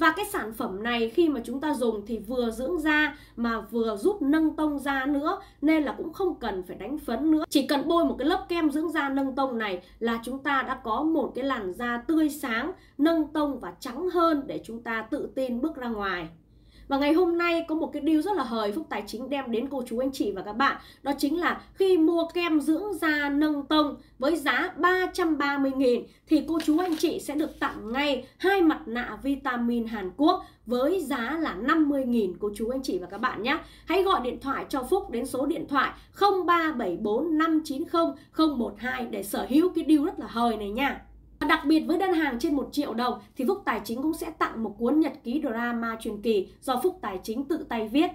Và cái sản phẩm này khi mà chúng ta dùng thì vừa dưỡng da mà vừa giúp nâng tông da nữa Nên là cũng không cần phải đánh phấn nữa. Chỉ cần bôi một cái lớp kem dưỡng da nâng tông này là chúng ta đã có một cái làn da tươi sáng, nâng tông và trắng hơn để chúng ta tự tin bước ra ngoài và ngày hôm nay có một cái deal rất là hời Phúc Tài Chính đem đến cô chú anh chị và các bạn. Đó chính là khi mua kem dưỡng da nâng tông với giá 330 nghìn Thì cô chú anh chị sẽ được tặng ngay hai mặt nạ vitamin Hàn Quốc với giá là 50 nghìn cô chú anh chị và các bạn nhé. Hãy gọi điện thoại cho Phúc đến số điện thoại 0374 590 012 để sở hữu cái deal rất là hời này nha. Đặc biệt với đơn hàng trên 1 triệu đồng thì Phúc Tài Chính cũng sẽ tặng một cuốn nhật ký drama truyền kỳ do Phúc Tài Chính tự tay viết.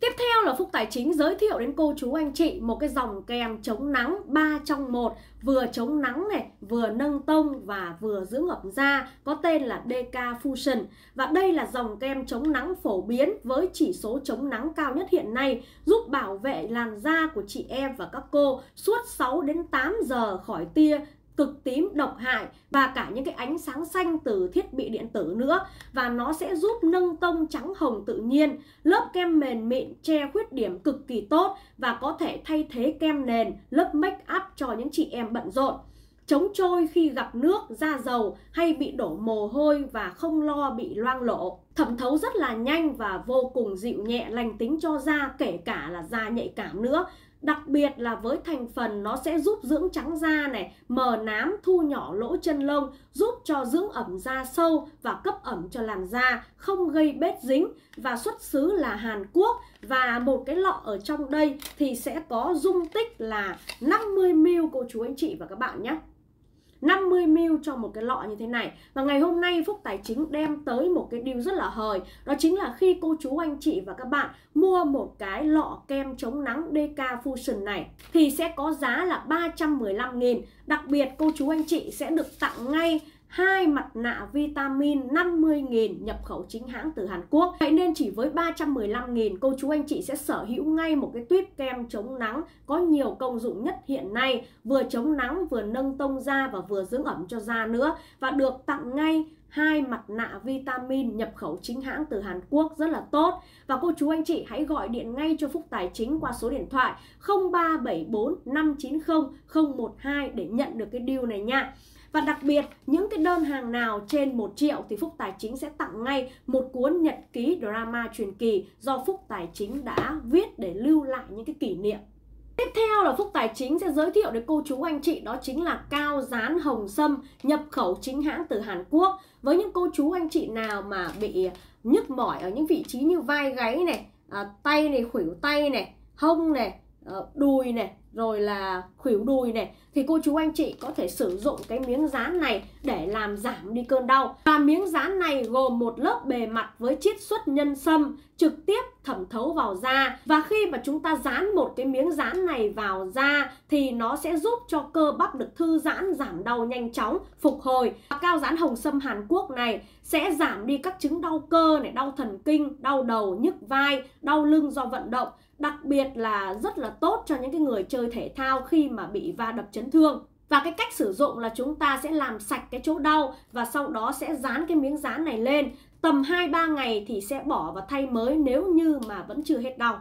Tiếp theo là Phúc Tài Chính giới thiệu đến cô chú anh chị một cái dòng kem chống nắng 3 trong 1 Vừa chống nắng này, vừa nâng tông và vừa dưỡng ẩm da Có tên là DK Fusion Và đây là dòng kem chống nắng phổ biến với chỉ số chống nắng cao nhất hiện nay Giúp bảo vệ làn da của chị em và các cô suốt 6 đến 8 giờ khỏi tia cực tím độc hại và cả những cái ánh sáng xanh từ thiết bị điện tử nữa. Và nó sẽ giúp nâng tông trắng hồng tự nhiên lớp kem mềm mịn che khuyết điểm cực kỳ tốt và có thể thay thế kem nền lớp make up cho những chị em bận rộn. Chống trôi khi gặp nước, da dầu hay bị đổ mồ hôi và không lo bị loang lộ Thẩm thấu rất là nhanh và vô cùng dịu nhẹ lành tính cho da kể cả là da nhạy cảm nữa. Đặc biệt là với thành phần nó sẽ giúp dưỡng trắng da này, mờ nám, thu nhỏ lỗ chân lông, giúp cho dưỡng ẩm da sâu và cấp ẩm cho làn da, không gây bết dính và xuất xứ là Hàn Quốc và một cái lọ ở trong đây thì sẽ có dung tích là 50ml cô chú anh chị và các bạn nhé. 50ml cho một cái lọ như thế này. Và ngày hôm nay Phúc Tài Chính đem tới một cái điều rất là hời. Đó chính là khi cô chú anh chị và các bạn mua một cái lọ kem chống nắng DK Fusion này, Thì sẽ có giá là 315 nghìn. Đặc biệt cô chú anh chị sẽ được tặng ngay hai mặt nạ vitamin 50.000 nhập khẩu chính hãng từ Hàn Quốc. Vậy nên chỉ với 315.000 cô chú anh chị sẽ sở hữu ngay một cái tuyếp kem chống nắng có nhiều công dụng nhất hiện nay, vừa chống nắng vừa nâng tông da và vừa dưỡng ẩm cho da nữa và được tặng ngay hai mặt nạ vitamin nhập khẩu chính hãng từ Hàn Quốc rất là tốt. Và cô chú anh chị hãy gọi điện ngay cho Phúc Tài Chính qua số điện thoại 0374 590 012 để nhận được cái deal này nha. Và đặc biệt, những cái đơn hàng nào trên 1 triệu thì Phúc Tài Chính sẽ tặng ngay một cuốn nhật ký drama truyền kỳ do Phúc Tài Chính đã viết để lưu lại những cái kỷ niệm. Tiếp theo là Phúc Tài Chính sẽ giới thiệu đến cô chú anh chị đó chính là cao dán hồng sâm nhập khẩu chính hãng từ Hàn Quốc. Với những cô chú anh chị nào mà bị nhức mỏi ở những vị trí như vai gáy này, à, tay này, khuỷu tay này, hông này, à, đùi này, rồi là khuỷu đùi này thì cô chú anh chị có thể sử dụng cái miếng dán này để làm giảm đi cơn đau. Và miếng dán này gồm một lớp bề mặt với chiết xuất nhân sâm trực tiếp thẩm thấu vào da và khi mà chúng ta dán một cái miếng dán này vào da thì nó sẽ giúp cho cơ bắp được thư giãn, giảm đau nhanh chóng, phục hồi. Và cao dán hồng sâm Hàn Quốc này sẽ giảm đi các chứng đau cơ này, đau thần kinh, đau đầu, nhức vai, đau lưng do vận động đặc biệt là rất là tốt cho những cái người chơi thể thao khi mà bị va đập chấn thương. Và cái cách sử dụng là chúng ta sẽ làm sạch cái chỗ đau và sau đó sẽ dán cái miếng dán này lên. Tầm 2-3 ngày thì sẽ bỏ và thay mới nếu như mà vẫn chưa hết đau.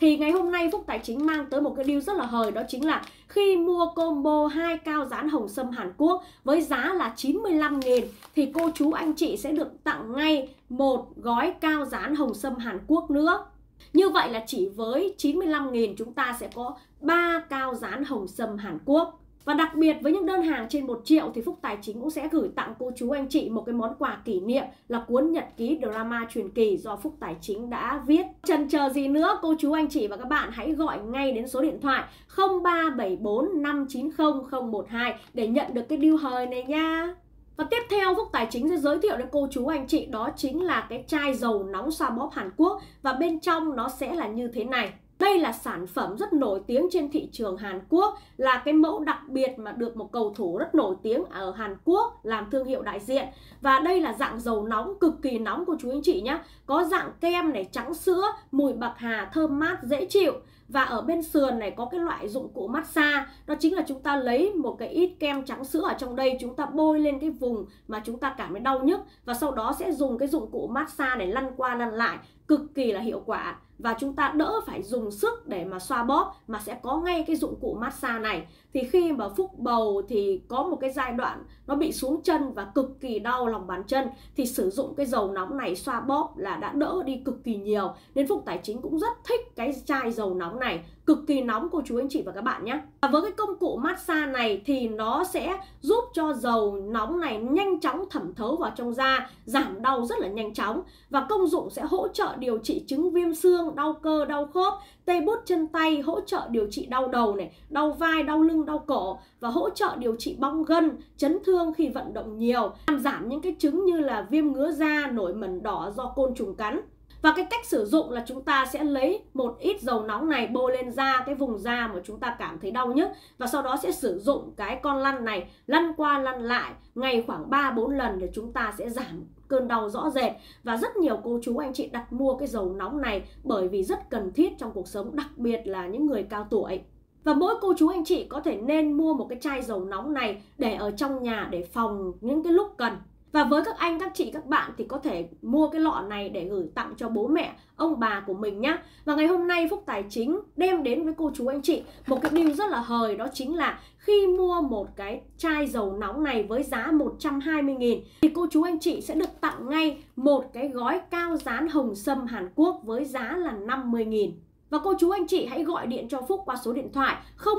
Thì ngày hôm nay Phúc Tài Chính mang tới một cái deal rất là hời, đó chính là khi mua combo hai cao dán hồng sâm Hàn Quốc với giá là 95 000 thì cô chú anh chị sẽ được tặng ngay một gói cao dán hồng sâm Hàn Quốc nữa. Như vậy là chỉ với 95.000 chúng ta sẽ có 3 cao dán hồng sâm Hàn Quốc. Và đặc biệt với những đơn hàng trên 1 triệu thì Phúc Tài Chính cũng sẽ gửi tặng cô chú anh chị một cái món quà kỷ niệm là cuốn nhật ký drama truyền kỳ do Phúc Tài Chính đã viết. Chần chờ gì nữa, cô chú anh chị và các bạn hãy gọi ngay đến số điện thoại 0374 590 012 để nhận được cái deal hời này nha. Và tiếp theo Phúc Tài Chính sẽ giới thiệu đến cô chú anh chị đó chính là cái chai dầu nóng xoa bóp Hàn Quốc và bên trong nó sẽ là như thế này. Đây là sản phẩm rất nổi tiếng trên thị trường Hàn Quốc, là cái mẫu đặc biệt mà được một cầu thủ rất nổi tiếng ở Hàn Quốc làm thương hiệu đại diện. Và đây là dạng dầu nóng cực kỳ nóng của chú anh chị nhé. Có dạng kem này trắng sữa, mùi bạc hà thơm mát dễ chịu và ở bên sườn này có cái loại dụng cụ massage, đó chính là chúng ta lấy một cái ít kem trắng sữa ở trong đây, chúng ta bôi lên cái vùng mà chúng ta cảm thấy đau nhức, và sau đó sẽ dùng cái dụng cụ massage này lăn qua lăn lại, cực kỳ là hiệu quả. Và chúng ta đỡ phải dùng sức để mà xoa bóp, mà sẽ có ngay cái dụng cụ massage này thì khi mà phúc bầu thì có một cái giai đoạn nó bị xuống chân và cực kỳ đau lòng bàn chân. Thì sử dụng cái dầu nóng này xoa bóp là đã đỡ đi cực kỳ nhiều. Nên phúc tài chính cũng rất thích cái chai dầu nóng này. Cực kỳ nóng, cô chú anh chị và các bạn nhé. Và với cái công cụ massage này thì nó sẽ giúp cho dầu nóng này nhanh chóng thẩm thấu vào trong da, giảm đau rất là nhanh chóng. Và công dụng sẽ hỗ trợ điều trị chứng viêm xương, đau cơ, đau khớp tê bút chân tay hỗ trợ điều trị đau đầu này, đau vai, đau lưng, đau cổ và hỗ trợ điều trị bong gân, chấn thương khi vận động nhiều, làm giảm những cái chứng như là viêm ngứa da, nổi mẩn đỏ do côn trùng cắn. Và cái cách sử dụng là chúng ta sẽ lấy một ít dầu nóng này bôi lên da, cái vùng da mà chúng ta cảm thấy đau nhức và sau đó sẽ sử dụng cái con lăn này lăn qua lăn lại, ngày khoảng 3 4 lần để chúng ta sẽ giảm cơn đau rõ rệt và rất nhiều cô chú anh chị đặt mua cái dầu nóng này bởi vì rất cần thiết trong cuộc sống, đặc biệt là những người cao tuổi. Và mỗi cô chú anh chị có thể nên mua một cái chai dầu nóng này để ở trong nhà để phòng những cái lúc cần. Và với các anh, các chị, các bạn thì có thể mua cái lọ này để gửi tặng cho bố mẹ, ông bà của mình nhé. Và ngày hôm nay Phúc Tài Chính đem đến với cô chú anh chị một cái điều rất là hời đó chính là khi mua một cái chai dầu nóng này với giá 120.000 thì cô chú anh chị sẽ được tặng ngay một cái gói cao dán hồng sâm Hàn Quốc với giá là 50.000. Và cô chú anh chị hãy gọi điện cho Phúc qua số điện thoại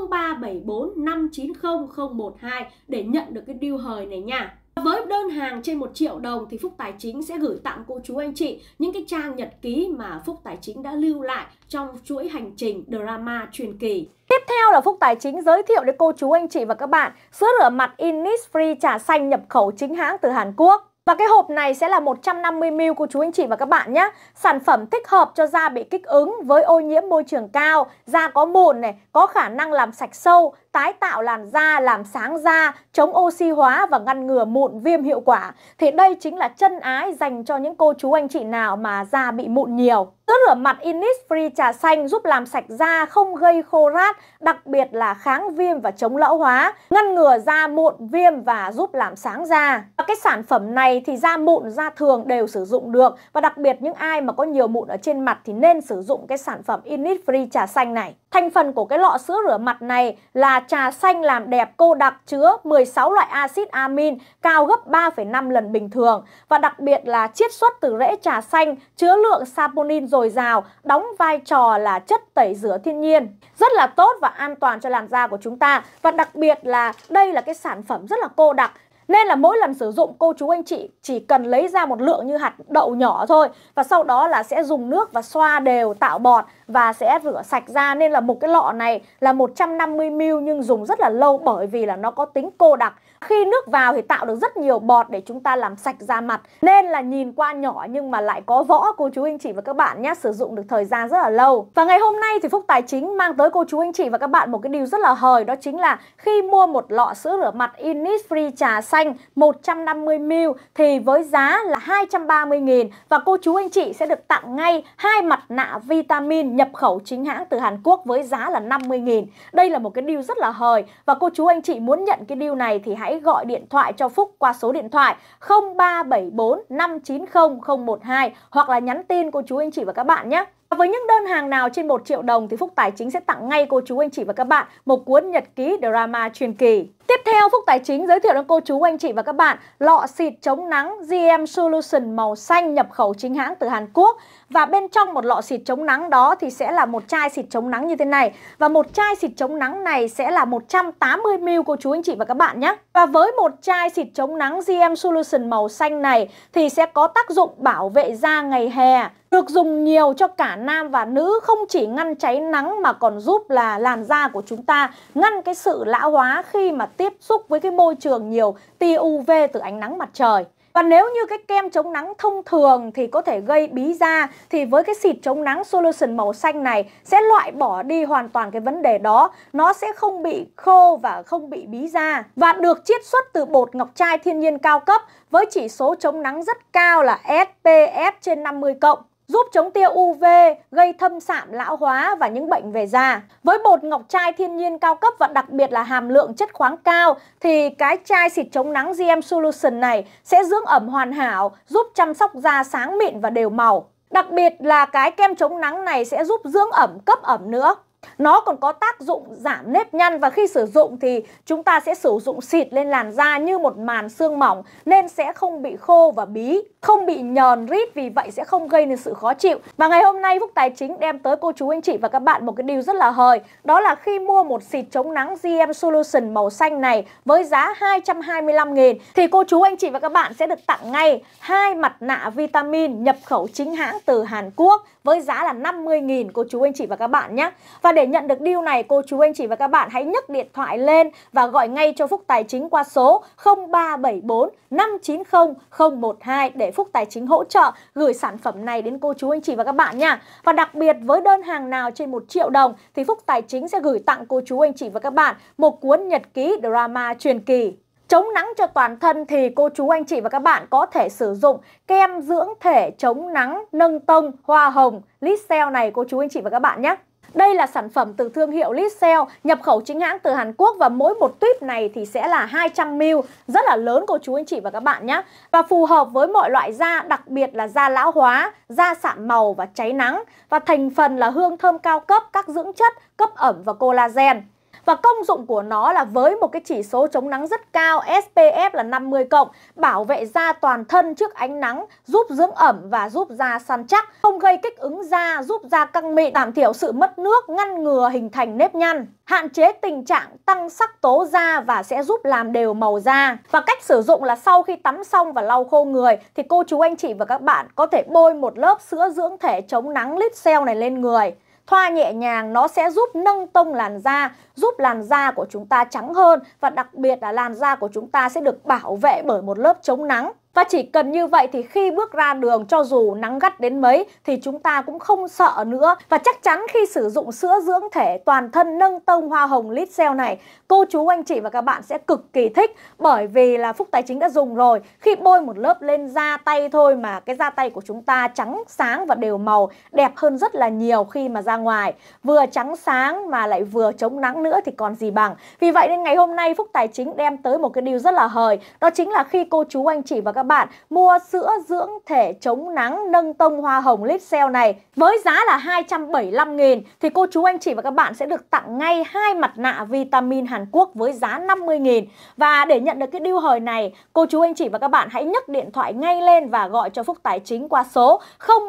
0374 590 012 để nhận được cái deal hời này nha. Với đơn hàng trên 1 triệu đồng thì Phúc Tài Chính sẽ gửi tặng cô chú anh chị những cái trang nhật ký mà Phúc Tài Chính đã lưu lại trong chuỗi hành trình drama truyền kỳ. Tiếp theo là Phúc Tài Chính giới thiệu đến cô chú anh chị và các bạn sữa rửa mặt Innisfree trà xanh nhập khẩu chính hãng từ Hàn Quốc. Và cái hộp này sẽ là 150ml cô chú anh chị và các bạn nhé Sản phẩm thích hợp cho da bị kích ứng với ô nhiễm môi trường cao Da có mụn này, có khả năng làm sạch sâu tái tạo làn da, làm sáng da, chống oxy hóa và ngăn ngừa mụn viêm hiệu quả. Thì đây chính là chân ái dành cho những cô chú anh chị nào mà da bị mụn nhiều. Sữa rửa mặt Innisfree trà xanh giúp làm sạch da, không gây khô rát, đặc biệt là kháng viêm và chống lão hóa, ngăn ngừa da mụn, viêm và giúp làm sáng da. Và cái sản phẩm này thì da mụn, da thường đều sử dụng được và đặc biệt những ai mà có nhiều mụn ở trên mặt thì nên sử dụng cái sản phẩm Innisfree trà xanh này. Thành phần của cái lọ sữa rửa mặt này là trà xanh làm đẹp cô đặc chứa 16 loại axit amin cao gấp 3,5 lần bình thường. Và đặc biệt là chiết xuất từ rễ trà xanh chứa lượng saponin dồi dào đóng vai trò là chất tẩy rửa thiên nhiên. Rất là tốt và an toàn cho làn da của chúng ta. Và đặc biệt là đây là cái sản phẩm rất là cô đặc nên là mỗi lần sử dụng, cô chú anh chị chỉ cần lấy ra một lượng như hạt đậu nhỏ thôi Và sau đó là sẽ dùng nước và xoa đều, tạo bọt và sẽ rửa sạch ra. Nên là một cái lọ này là 150ml nhưng dùng rất là lâu bởi vì là nó có tính cô đặc khi nước vào thì tạo được rất nhiều bọt để chúng ta làm sạch da mặt. Nên là nhìn qua nhỏ nhưng mà lại có võ cô chú anh chị và các bạn nhé, Sử dụng được thời gian rất là lâu. Và ngày hôm nay thì Phúc Tài Chính mang tới cô chú anh chị và các bạn một cái điều rất là hời, Đó chính là khi mua một lọ sữa rửa mặt Innisfree trà xanh 150ml Thì với giá là 230.000 Và cô chú anh chị sẽ được tặng ngay hai mặt nạ vitamin nhập khẩu chính hãng từ Hàn Quốc với giá là 50.000 Đây là một cái điều rất là hời. Và cô chú anh chị muốn nhận cái điều này thì hãy hãy gọi điện thoại cho Phúc qua số điện thoại 0374 590 012 hoặc là nhắn tin cô chú anh chị và các bạn nhé. Với những đơn hàng nào trên 1 triệu đồng thì Phúc Tài Chính sẽ tặng ngay cô chú anh chị và các bạn một cuốn nhật ký drama truyền kỳ. Tiếp theo, Phúc Tài Chính giới thiệu đến cô chú anh chị và các bạn lọ xịt chống nắng GM Solution màu xanh nhập khẩu chính hãng từ Hàn Quốc và bên trong một lọ xịt chống nắng đó thì sẽ là một chai xịt chống nắng như thế này và một chai xịt chống nắng này sẽ là 180ml cô chú anh chị và các bạn nhé. Và với một chai xịt chống nắng GM Solution màu xanh này thì sẽ có tác dụng bảo vệ da ngày hè, được dùng nhiều cho cả nam và nữ, không chỉ ngăn cháy nắng mà còn giúp là làn da của chúng ta ngăn cái sự lão hóa khi mà tiếp xúc với cái môi trường nhiều tia UV từ ánh nắng mặt trời. Và nếu như cái kem chống nắng thông thường thì có thể gây bí da, thì với cái xịt chống nắng solution màu xanh này sẽ loại bỏ đi hoàn toàn cái vấn đề đó. Nó sẽ không bị khô và không bị bí da và được chiết xuất từ bột ngọc trai thiên nhiên cao cấp với chỉ số chống nắng rất cao là SPF trên 50 cộng giúp chống tia UV, gây thâm sạm lão hóa và những bệnh về da. Với bột ngọc trai thiên nhiên cao cấp và đặc biệt là hàm lượng chất khoáng cao thì cái chai xịt chống nắng GM Solution này sẽ dưỡng ẩm hoàn hảo, giúp chăm sóc da sáng mịn và đều màu. Đặc biệt là cái kem chống nắng này sẽ giúp dưỡng ẩm cấp ẩm nữa. Nó còn có tác dụng giảm nếp nhăn và khi sử dụng thì chúng ta sẽ sử dụng xịt lên làn da như một màn xương mỏng nên sẽ không bị khô và bí, không bị nhờn rít vì vậy sẽ không gây nên sự khó chịu. Và ngày hôm nay Phúc Tài Chính đem tới cô chú anh chị và các bạn một cái điều rất là hời đó là khi mua một xịt chống nắng GM Solution màu xanh này với giá 225 000 thì cô chú anh chị và các bạn sẽ được tặng ngay hai mặt nạ vitamin nhập khẩu chính hãng từ Hàn Quốc với giá là 50.000 cô chú anh chị và các bạn nhé. Và để nhận được deal này, cô chú anh chị và các bạn hãy nhấc điện thoại lên và gọi ngay cho Phúc Tài Chính qua số 0374 590 012 để Phúc Tài Chính hỗ trợ gửi sản phẩm này đến cô chú anh chị và các bạn nha. Và đặc biệt với đơn hàng nào trên 1 triệu đồng thì Phúc Tài Chính sẽ gửi tặng cô chú anh chị và các bạn một cuốn nhật ký drama truyền kỳ. Chống nắng cho toàn thân thì cô chú anh chị và các bạn có thể sử dụng kem dưỡng thể chống nắng, nâng tông, hoa hồng Lissel này cô chú anh chị và các bạn nhé. Đây là sản phẩm từ thương hiệu Lissel nhập khẩu chính hãng từ Hàn Quốc và mỗi một tuyếp này thì sẽ là 200ml, rất là lớn cô chú anh chị và các bạn nhé. Và phù hợp với mọi loại da, đặc biệt là da lão hóa, da sạm màu và cháy nắng. Và thành phần là hương thơm cao cấp, các dưỡng chất, cấp ẩm và collagen. Và công dụng của nó là với một cái chỉ số chống nắng rất cao SPF là 50 cộng, bảo vệ da toàn thân trước ánh nắng, giúp dưỡng ẩm và giúp da săn chắc, không gây kích ứng da, giúp da căng mịn, giảm thiểu sự mất nước, ngăn ngừa hình thành nếp nhăn hạn chế tình trạng tăng sắc tố da và sẽ giúp làm đều màu da. Và cách sử dụng là sau khi tắm xong và lau khô người thì cô chú anh chị và các bạn có thể bôi một lớp sữa dưỡng thể chống nắng lít cell này lên người. Thoa nhẹ nhàng nó sẽ giúp nâng tông làn da, giúp làn da của chúng ta trắng hơn và đặc biệt là làn da của chúng ta sẽ được bảo vệ bởi một lớp chống nắng. Và chỉ cần như vậy thì khi bước ra đường cho dù nắng gắt đến mấy thì chúng ta cũng không sợ nữa. Và chắc chắn khi sử dụng sữa dưỡng thể toàn thân nâng tông hoa hồng lít cell này, cô chú anh chị và các bạn sẽ cực kỳ thích bởi vì là Phúc Tài Chính đã dùng rồi. Khi bôi một lớp lên da tay thôi mà cái da tay của chúng ta trắng sáng và đều màu, đẹp hơn rất là nhiều khi mà ra ngoài. Vừa trắng sáng mà lại vừa chống nắng nữa thì còn gì bằng. Vì vậy nên ngày hôm nay Phúc Tài Chính đem tới một cái điều rất là hời. Đó chính là khi cô chú anh chị và các các bạn. Mua sữa dưỡng thể chống nắng nâng tông hoa hồng lít sale này với giá là 275 nghìn. Thì cô chú anh chị và các bạn sẽ được tặng ngay hai mặt nạ vitamin Hàn Quốc với giá 50 nghìn. Và để nhận được cái deal hời này, cô chú anh chị và các bạn hãy nhấc điện thoại ngay lên và gọi cho Phúc Tài Chính qua số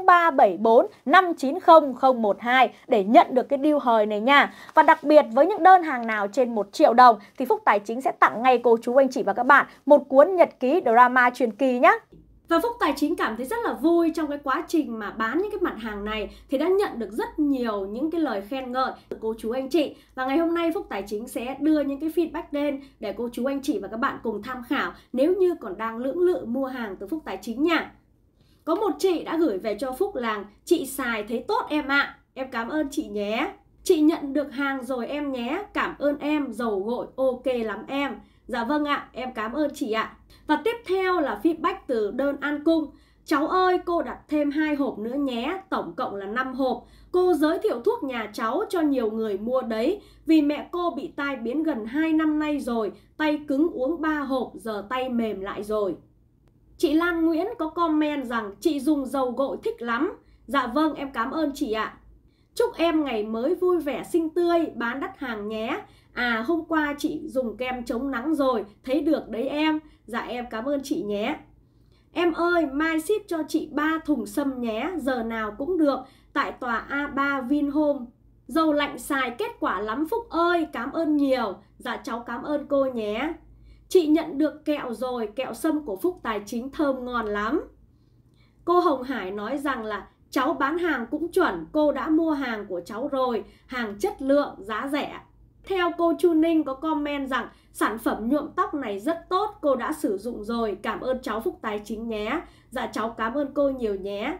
0374 590 012 để nhận được cái deal hời này nha. Và đặc biệt với những đơn hàng nào trên 1 triệu đồng thì Phúc Tài Chính sẽ tặng ngay cô chú anh chị và các bạn một cuốn nhật ký drama truyền kỳ nhé. Và Phúc Tài Chính cảm thấy rất là vui trong cái quá trình mà bán những cái mặt hàng này thì đã nhận được rất nhiều những cái lời khen ngợi từ cô chú anh chị. Và ngày hôm nay Phúc Tài Chính sẽ đưa những cái feedback lên để cô chú anh chị và các bạn cùng tham khảo nếu như còn đang lưỡng lự mua hàng từ Phúc Tài Chính nha. Có một chị đã gửi về cho Phúc làng Chị xài thấy tốt em ạ à. Em cảm ơn chị nhé Chị nhận được hàng rồi em nhé Cảm ơn em, dầu gội ok lắm em Dạ vâng ạ, em cảm ơn chị ạ Và tiếp theo là feedback từ đơn An Cung Cháu ơi, cô đặt thêm hai hộp nữa nhé, tổng cộng là 5 hộp. Cô giới thiệu thuốc nhà cháu cho nhiều người mua đấy, vì mẹ cô bị tai biến gần 2 năm nay rồi, tay cứng uống 3 hộp, giờ tay mềm lại rồi. Chị Lan Nguyễn có comment rằng chị dùng dầu gội thích lắm. Dạ vâng, em cảm ơn chị ạ. Chúc em ngày mới vui vẻ xinh tươi, bán đắt hàng nhé. À hôm qua chị dùng kem chống nắng rồi, thấy được đấy em. Dạ em cảm ơn chị nhé. Em ơi, mai ship cho chị 3 thùng sâm nhé, giờ nào cũng được, tại tòa A3 Vinhome. Dầu lạnh xài kết quả lắm Phúc ơi, cảm ơn nhiều. Dạ cháu cảm ơn cô nhé. Chị nhận được kẹo rồi, kẹo sâm của Phúc Tài Chính thơm ngon lắm. Cô Hồng Hải nói rằng là cháu bán hàng cũng chuẩn, cô đã mua hàng của cháu rồi, hàng chất lượng, giá rẻ. Theo cô Chu Ninh có comment rằng sản phẩm nhuộm tóc này rất tốt, cô đã sử dụng rồi, cảm ơn cháu Phúc Tài Chính nhé. Dạ cháu cảm ơn cô nhiều nhé.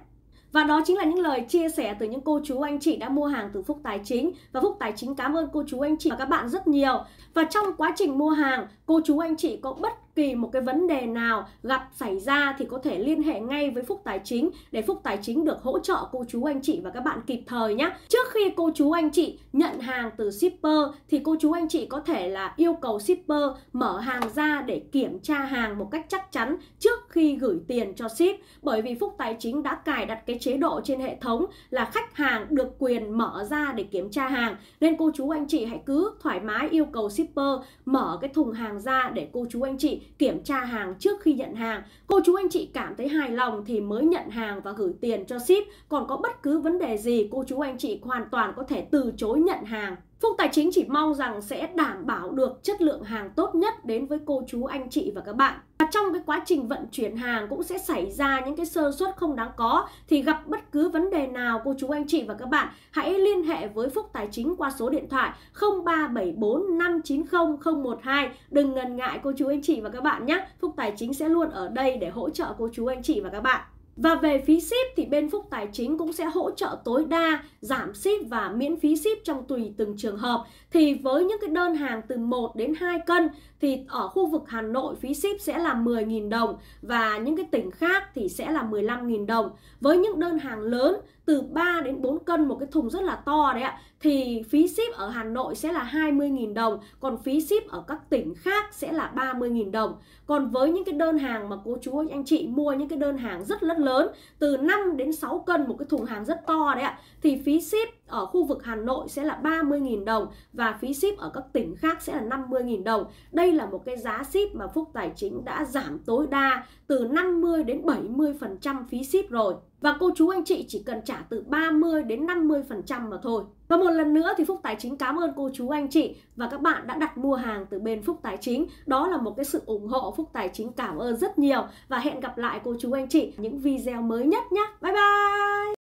Và đó chính là những lời chia sẻ từ những cô chú anh chị đã mua hàng từ Phúc Tài Chính Và Phúc Tài Chính cảm ơn cô chú anh chị và các bạn rất nhiều và trong quá trình mua hàng, cô chú anh chị có bất kỳ một cái vấn đề nào gặp xảy ra thì có thể liên hệ ngay với Phúc Tài Chính để Phúc Tài Chính được hỗ trợ cô chú anh chị và các bạn kịp thời nhé. Trước khi cô chú anh chị nhận hàng từ shipper thì cô chú anh chị có thể là yêu cầu shipper mở hàng ra để kiểm tra hàng một cách chắc chắn trước khi gửi tiền cho ship bởi vì Phúc Tài Chính đã cài đặt cái chế độ trên hệ thống là khách hàng được quyền mở ra để kiểm tra hàng nên cô chú anh chị hãy cứ thoải mái yêu cầu shipper mở cái thùng hàng ra để cô chú anh chị kiểm tra hàng trước khi nhận hàng. Cô chú anh chị cảm thấy hài lòng thì mới nhận hàng và gửi tiền cho ship. Còn có bất cứ vấn đề gì, cô chú anh chị hoàn toàn có thể từ chối nhận hàng. Phúc Tài Chính chỉ mong rằng sẽ đảm bảo được chất lượng hàng tốt nhất đến với cô chú, anh chị và các bạn. Và trong cái quá trình vận chuyển hàng cũng sẽ xảy ra những cái sơ suất không đáng có, thì gặp bất cứ vấn đề nào, cô chú, anh chị và các bạn, hãy liên hệ với Phúc Tài Chính qua số điện thoại 0374 590 012. Đừng ngần ngại, cô chú, anh chị và các bạn nhé. Phúc Tài Chính sẽ luôn ở đây để hỗ trợ cô chú, anh chị và các bạn. Và về phí ship thì bên Phúc Tài Chính cũng sẽ hỗ trợ tối đa giảm ship và miễn phí ship trong tùy từng trường hợp. Thì với những cái đơn hàng từ 1 đến 2 cân thì ở khu vực Hà Nội phí ship sẽ là 10.000 đồng và những cái tỉnh khác thì sẽ là 15.000 đồng. Với những đơn hàng lớn từ 3 đến 4 cân, một cái thùng rất là to đấy ạ, thì phí ship ở Hà Nội sẽ là 20.000 đồng, còn phí ship ở các tỉnh khác sẽ là 30.000 đồng còn với những cái đơn hàng mà cô chú anh chị mua những cái đơn hàng rất rất lớn, từ 5 đến 6 cân, một cái thùng hàng rất to đấy ạ thì phí ship ở khu vực Hà Nội sẽ là 30.000 đồng và phí ship ở các tỉnh khác sẽ là 50.000 đồng. Đây là một cái giá ship mà Phúc Tài Chính đã giảm tối đa từ 50 đến 70% phí ship rồi. Và cô chú anh chị chỉ cần trả từ 30 đến 50% mà thôi. Và một lần nữa thì Phúc Tài Chính cảm ơn cô chú anh chị và các bạn đã đặt mua hàng từ bên Phúc Tài Chính. Đó là một cái sự ủng hộ Phúc Tài Chính cảm ơn rất nhiều và hẹn gặp lại cô chú anh chị những video mới nhất nhé. Bye bye!